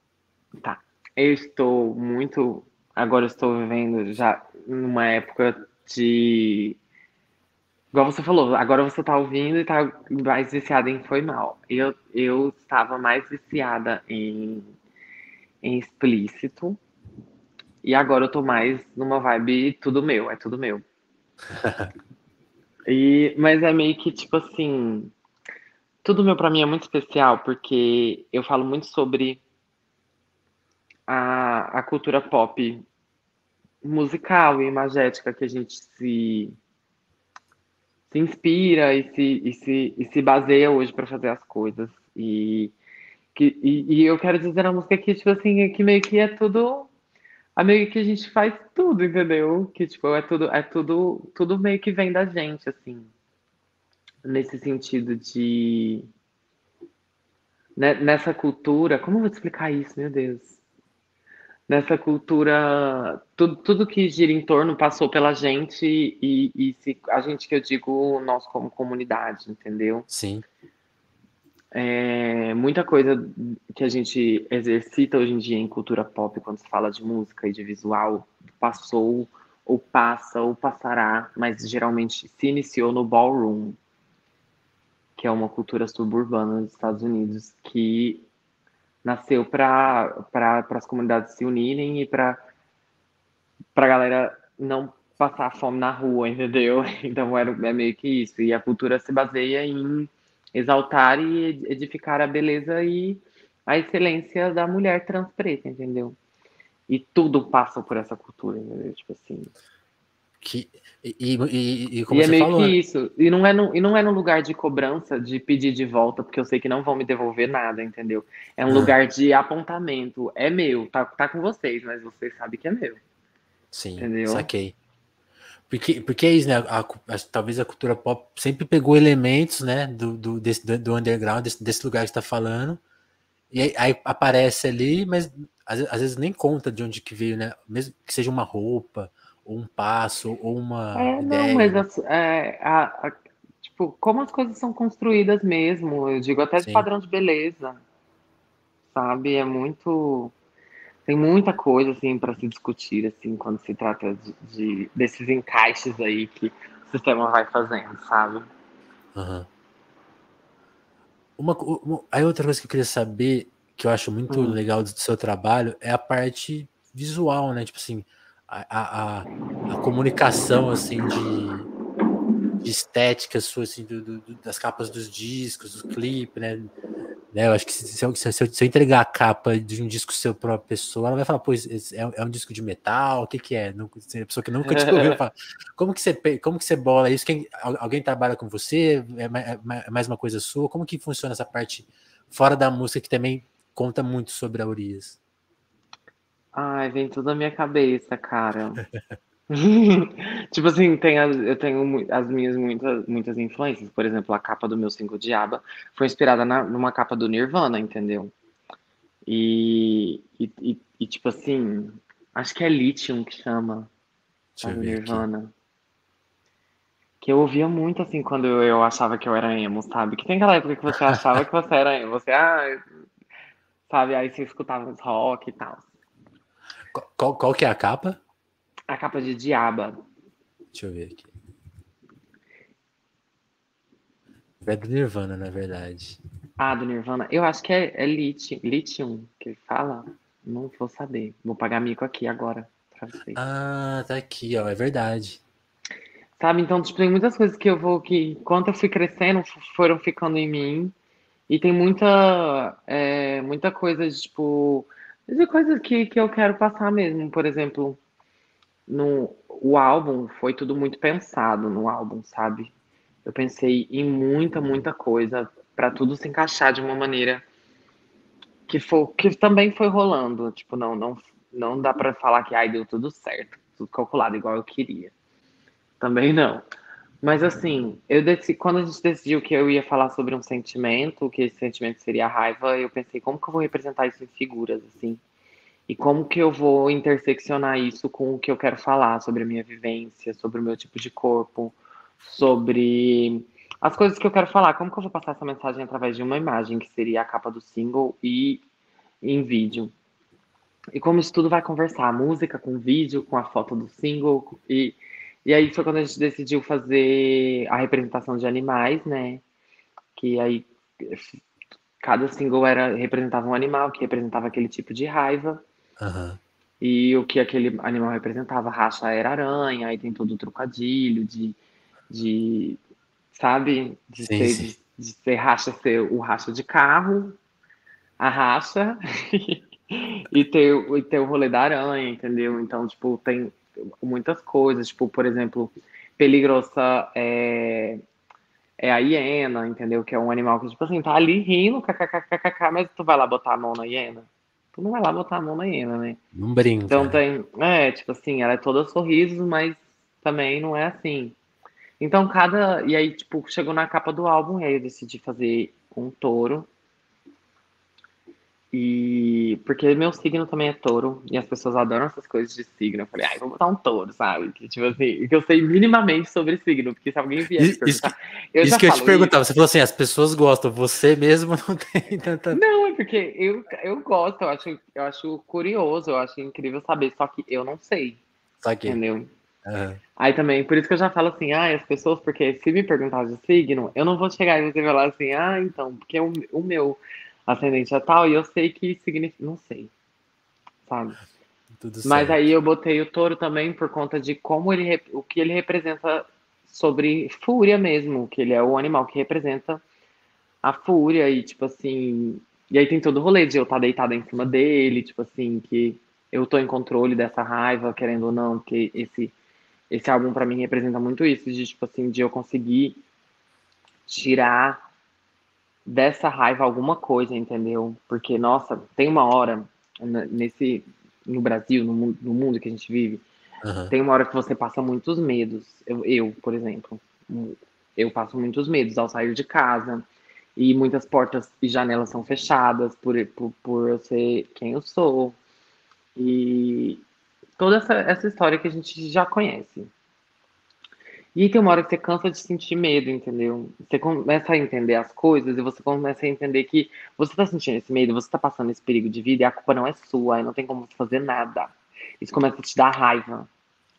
Tá. Eu estou muito. Agora eu estou vivendo já numa época de Igual você falou, agora você tá ouvindo e tá mais viciada em Foi Mal. Eu, eu estava mais viciada em, em explícito. E agora eu tô mais numa vibe tudo meu, é tudo meu. *laughs* e, mas é meio que tipo assim. Tudo meu para mim é muito especial porque eu falo muito sobre a, a cultura pop musical e imagética que a gente se se inspira e se, e se, e se baseia hoje para fazer as coisas. E, que, e, e, eu quero dizer a música que, tipo assim, que meio que é tudo. A meio que a gente faz tudo, entendeu? Que, tipo, é tudo, é tudo, tudo meio que vem da gente, assim. Nesse sentido de. Né, nessa cultura. Como eu vou te explicar isso, meu Deus? nessa cultura, tudo, tudo que gira em torno passou pela gente e, e se, a gente que eu digo nós como comunidade, entendeu? Sim. É, muita coisa que a gente exercita hoje em dia em cultura pop, quando se fala de música e de visual, passou ou passa ou passará, mas geralmente se iniciou no ballroom, que é uma cultura suburbana dos Estados Unidos, que nasceu para as comunidades se unirem e para a galera não passar fome na rua, *laughs* entendeu? Então era, é meio que isso. E a cultura se baseia em exaltar e edificar a beleza e a excelência da mulher trans preta, entendeu? E tudo passa por essa cultura, entendeu? Tipo assim. Que, e, e, e, como e é você meio falou, que né? isso. E não, é no, e não é no lugar de cobrança, de pedir de volta, porque eu sei que não vão me devolver nada, entendeu? É um ah. lugar de apontamento. É meu, tá, tá com vocês, mas vocês sabem que é meu. Sim, entendeu? saquei. Porque, porque é isso, né? A, a, talvez a cultura pop sempre pegou elementos, né, do, do, desse, do underground, desse, desse lugar que está falando, e aí, aí, aparece ali, mas às, às vezes nem conta de onde que veio, né? Mesmo que seja uma roupa, ou um passo, ou uma. É, ideia. não, mas as, é, a, a, tipo, como as coisas são construídas mesmo, eu digo até de padrão de beleza, sabe? É muito. Tem muita coisa assim para se discutir assim quando se trata de, de, desses encaixes aí que o sistema vai fazendo, sabe? Uhum. Uma, uma, aí outra coisa que eu queria saber, que eu acho muito hum. legal do seu trabalho, é a parte visual, né? Tipo assim, a, a, a comunicação assim de, de estética sua assim do, do, das capas dos discos, do clipe, né? né? Eu acho que se, se, eu, se, eu, entregar a capa de um disco seu para uma pessoa, ela vai falar, pois é, é, um disco de metal, o que que é? Não, a pessoa que nunca te ouviu *laughs* fala, como que você como que você bola isso? Quem, alguém trabalha com você? É, é, é mais uma coisa sua? Como que funciona essa parte fora da música que também conta muito sobre a Urias? Ai, vem tudo na minha cabeça, cara. *laughs* *laughs* tipo assim, tem as, eu tenho as minhas muitas, muitas influências. Por exemplo, a capa do meu single Diaba foi inspirada na, numa capa do Nirvana, entendeu? E, e, e, e tipo assim, acho que é Lithium que chama. Deixa do Nirvana. Aqui. Que eu ouvia muito assim quando eu, eu achava que eu era emo, sabe? Que tem aquela época que você *laughs* achava que você era emo. Você, ah, sabe? Aí você escutava uns rock e tal. Qual, qual que é a capa? A capa de Diaba. Deixa eu ver aqui. É do Nirvana, na verdade. Ah, do Nirvana. Eu acho que é, é Lithium, Lithium que ele fala. Não vou saber. Vou pagar mico aqui agora pra vocês. Ah, tá aqui, ó. É verdade. Sabe, então, tipo, tem muitas coisas que eu vou que, enquanto eu fui crescendo, foram ficando em mim. E tem muita, é, muita coisa, de, tipo, de coisas que, que eu quero passar mesmo. Por exemplo, no, o álbum foi tudo muito pensado no álbum, sabe? Eu pensei em muita, muita coisa para tudo se encaixar de uma maneira que for, que também foi rolando. Tipo, não, não, não dá para falar que ai, deu tudo certo, tudo calculado igual eu queria. Também não. Mas assim, eu decidi, quando a gente decidiu que eu ia falar sobre um sentimento, que esse sentimento seria a raiva, eu pensei, como que eu vou representar isso em figuras, assim? E como que eu vou interseccionar isso com o que eu quero falar sobre a minha vivência, sobre o meu tipo de corpo, sobre as coisas que eu quero falar. Como que eu vou passar essa mensagem através de uma imagem, que seria a capa do single, e em vídeo? E como isso tudo vai conversar, música com vídeo, com a foto do single, e e aí foi quando a gente decidiu fazer a representação de animais, né? Que aí cada single era representava um animal que representava aquele tipo de raiva. Uhum. E o que aquele animal representava, racha era aranha, aí tem todo o trocadilho de, de sabe, de, sim, ser, sim. De, de, ser racha ser o racha de carro, a racha, *laughs* e ter, e ter o rolê da aranha, entendeu? Então, tipo, tem muitas coisas, tipo, por exemplo, peligrosa é, é a hiena, entendeu? Que é um animal que, tipo assim, tá ali rindo, kkkk, mas tu vai lá botar a mão na hiena? Tu não vai lá botar a mão na hiena, né? Não brinca. Então tem, é, tipo assim, ela é toda sorrisos, mas também não é assim. Então cada, e aí, tipo, chegou na capa do álbum, e aí eu decidi fazer um touro, e porque meu signo também é touro, e as pessoas adoram essas coisas de signo. Eu falei, ai, vou botar um touro, sabe? Que, tipo assim, que eu sei minimamente sobre signo, porque se alguém vier isso, isso, *laughs* eu isso que eu te perguntava, você falou assim, as pessoas gostam, você mesmo *laughs* não tem tanta. Não, é porque eu, eu gosto, eu acho, eu acho curioso, eu acho incrível saber, só que eu não sei. Saquei. Entendeu? Uhum. Aí também, por isso que eu já falo assim, ah, as pessoas, porque se me perguntar de signo, eu não vou chegar e você falar assim, ah, então, porque o, o meu ascendente é tal, e eu sei que significa. Não sei. Sabe? Mas aí eu botei o touro também por conta de como ele. o que ele representa sobre fúria mesmo, que ele é o animal que representa a fúria, e tipo assim. E aí tem todo o rolê de eu estar tá deitada em cima dele, tipo assim, que eu tô em controle dessa raiva, querendo ou não, que esse, esse álbum para mim representa muito isso, de tipo assim, de eu conseguir tirar dessa raiva alguma coisa, entendeu? Porque, nossa, tem uma hora nesse no Brasil, no mundo, no mundo que a gente vive, uhum. tem uma hora que você passa muitos medos. Eu, eu, por exemplo, eu passo muitos medos ao sair de casa e muitas portas e janelas são fechadas por, por, por eu ser quem eu sou. E toda essa, essa história que a gente já conhece. E tem uma hora que você cansa de sentir medo, entendeu? Você começa a entender as coisas e você começa a entender que você tá sentindo esse medo, você tá passando esse perigo de vida e a culpa não é sua, e não tem como você fazer nada. Isso começa a te dar raiva.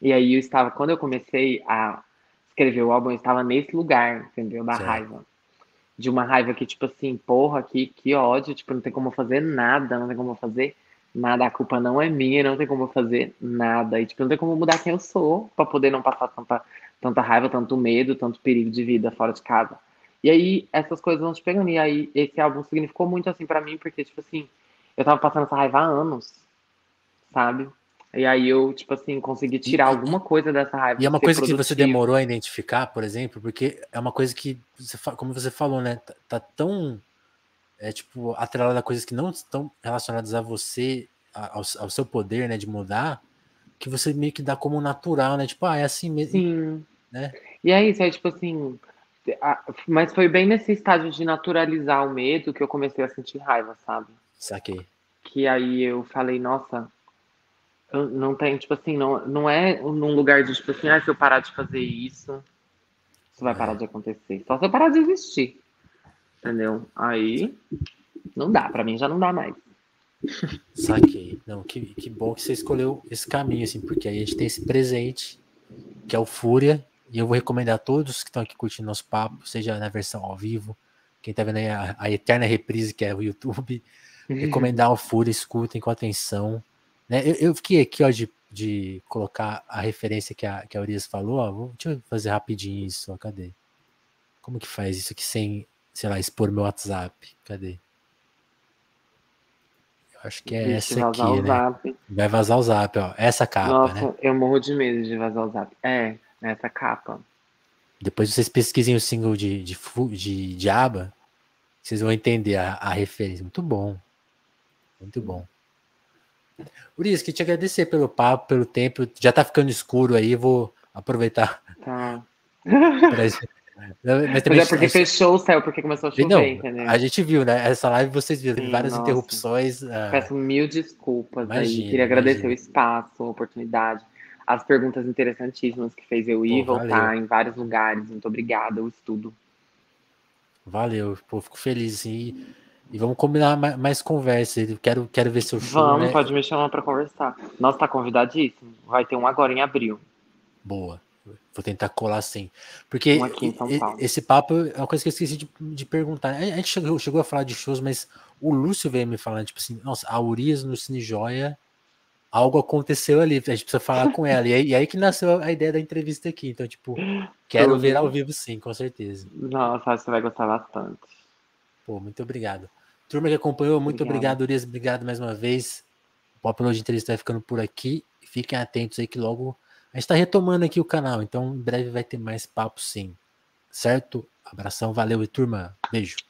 E aí eu estava, quando eu comecei a escrever o álbum, eu estava nesse lugar, entendeu? Da certo. raiva. De uma raiva que, tipo assim, porra, que, que ódio, tipo, não tem como fazer nada, não tem como fazer nada, a culpa não é minha, não tem como fazer nada. E, tipo, não tem como mudar quem eu sou para poder não passar tanta tanta raiva, tanto medo, tanto perigo de vida fora de casa. E aí essas coisas vão te pegando. E aí esse álbum significou muito assim para mim, porque, tipo assim, eu tava passando essa raiva há anos, sabe? E aí eu, tipo assim, consegui tirar alguma coisa dessa raiva. E é uma coisa produtivo. que você demorou a identificar, por exemplo, porque é uma coisa que, você, como você falou, né? Tá, tá tão, é, tipo, atrelada a coisas que não estão relacionadas a você, ao, ao seu poder, né, de mudar, que você meio que dá como natural, né? Tipo, ah, é assim mesmo. Sim. Né? E é isso, é tipo assim. Mas foi bem nesse estágio de naturalizar o medo que eu comecei a sentir raiva, sabe? Saquei. Que aí eu falei, nossa, não tem, tipo assim, não, não é num lugar de, tipo assim, ah, se eu parar de fazer isso, isso vai é. parar de acontecer. Só se eu parar de existir. Entendeu? Aí não dá, pra mim já não dá mais. Saquei. Não, que, que bom que você escolheu esse caminho, assim, porque aí a gente tem esse presente, que é o Fúria, e eu vou recomendar a todos que estão aqui curtindo nosso papo, seja na versão ao vivo, quem tá vendo aí a, a eterna reprise, que é o YouTube, recomendar o Fúria, escutem com atenção. Né? Eu, eu fiquei aqui, ó, de, de colocar a referência que a, que a Urias falou, ó, vou, deixa eu fazer rapidinho isso, ó, cadê? Como que faz isso aqui sem, sei lá, expor meu WhatsApp? Cadê? Acho que é Deixa essa aqui, né? Zap. Vai vazar o zap, ó. Essa capa, Nossa, né? eu morro de medo de vazar o zap. É, essa capa. Depois vocês pesquisem o single de, de, de, de aba, vocês vão entender a, a referência. Muito bom. Muito bom. Urias, que te agradecer pelo papo, pelo tempo. Já tá ficando escuro aí, vou aproveitar tá. *laughs* *laughs* Mas, mas é porque gente, fechou o céu, porque começou a chover, não, entendeu? A gente viu, né? Essa live vocês viram, Sim, várias nossa. interrupções. Ah, Peço mil desculpas imagina, aí. Queria agradecer imagina. o espaço, a oportunidade, as perguntas interessantíssimas que fez eu ir Pô, voltar valeu. em vários lugares. Muito obrigada, o estudo. Valeu, pô, fico feliz, sim. E vamos combinar mais, mais conversa. Quero, quero ver seu show. Vamos, né? pode me chamar para conversar. Nossa, tá convidadíssimo. Vai ter um agora em abril. Boa. Vou tentar colar sim. Porque um esse papo é uma coisa que eu esqueci de, de, perguntar. A gente chegou, chegou a falar de shows, mas o Lúcio veio me falando, tipo assim, nossa, a Urias no Cine Joia, algo aconteceu ali, a gente precisa falar com ela. E aí, e aí, que nasceu a ideia da entrevista aqui. Então, tipo, quero ver ao vivo sim, com certeza. Nossa, você vai gostar bastante. Pô, muito obrigado. Turma que acompanhou, muito obrigado, Urias. Obrigado mais uma vez. O Pop de Entrevista vai ficando por aqui. Fiquem atentos aí que logo a gente está retomando aqui o canal, então em breve vai ter mais papo sim. Certo? Abração, valeu e turma. Beijo.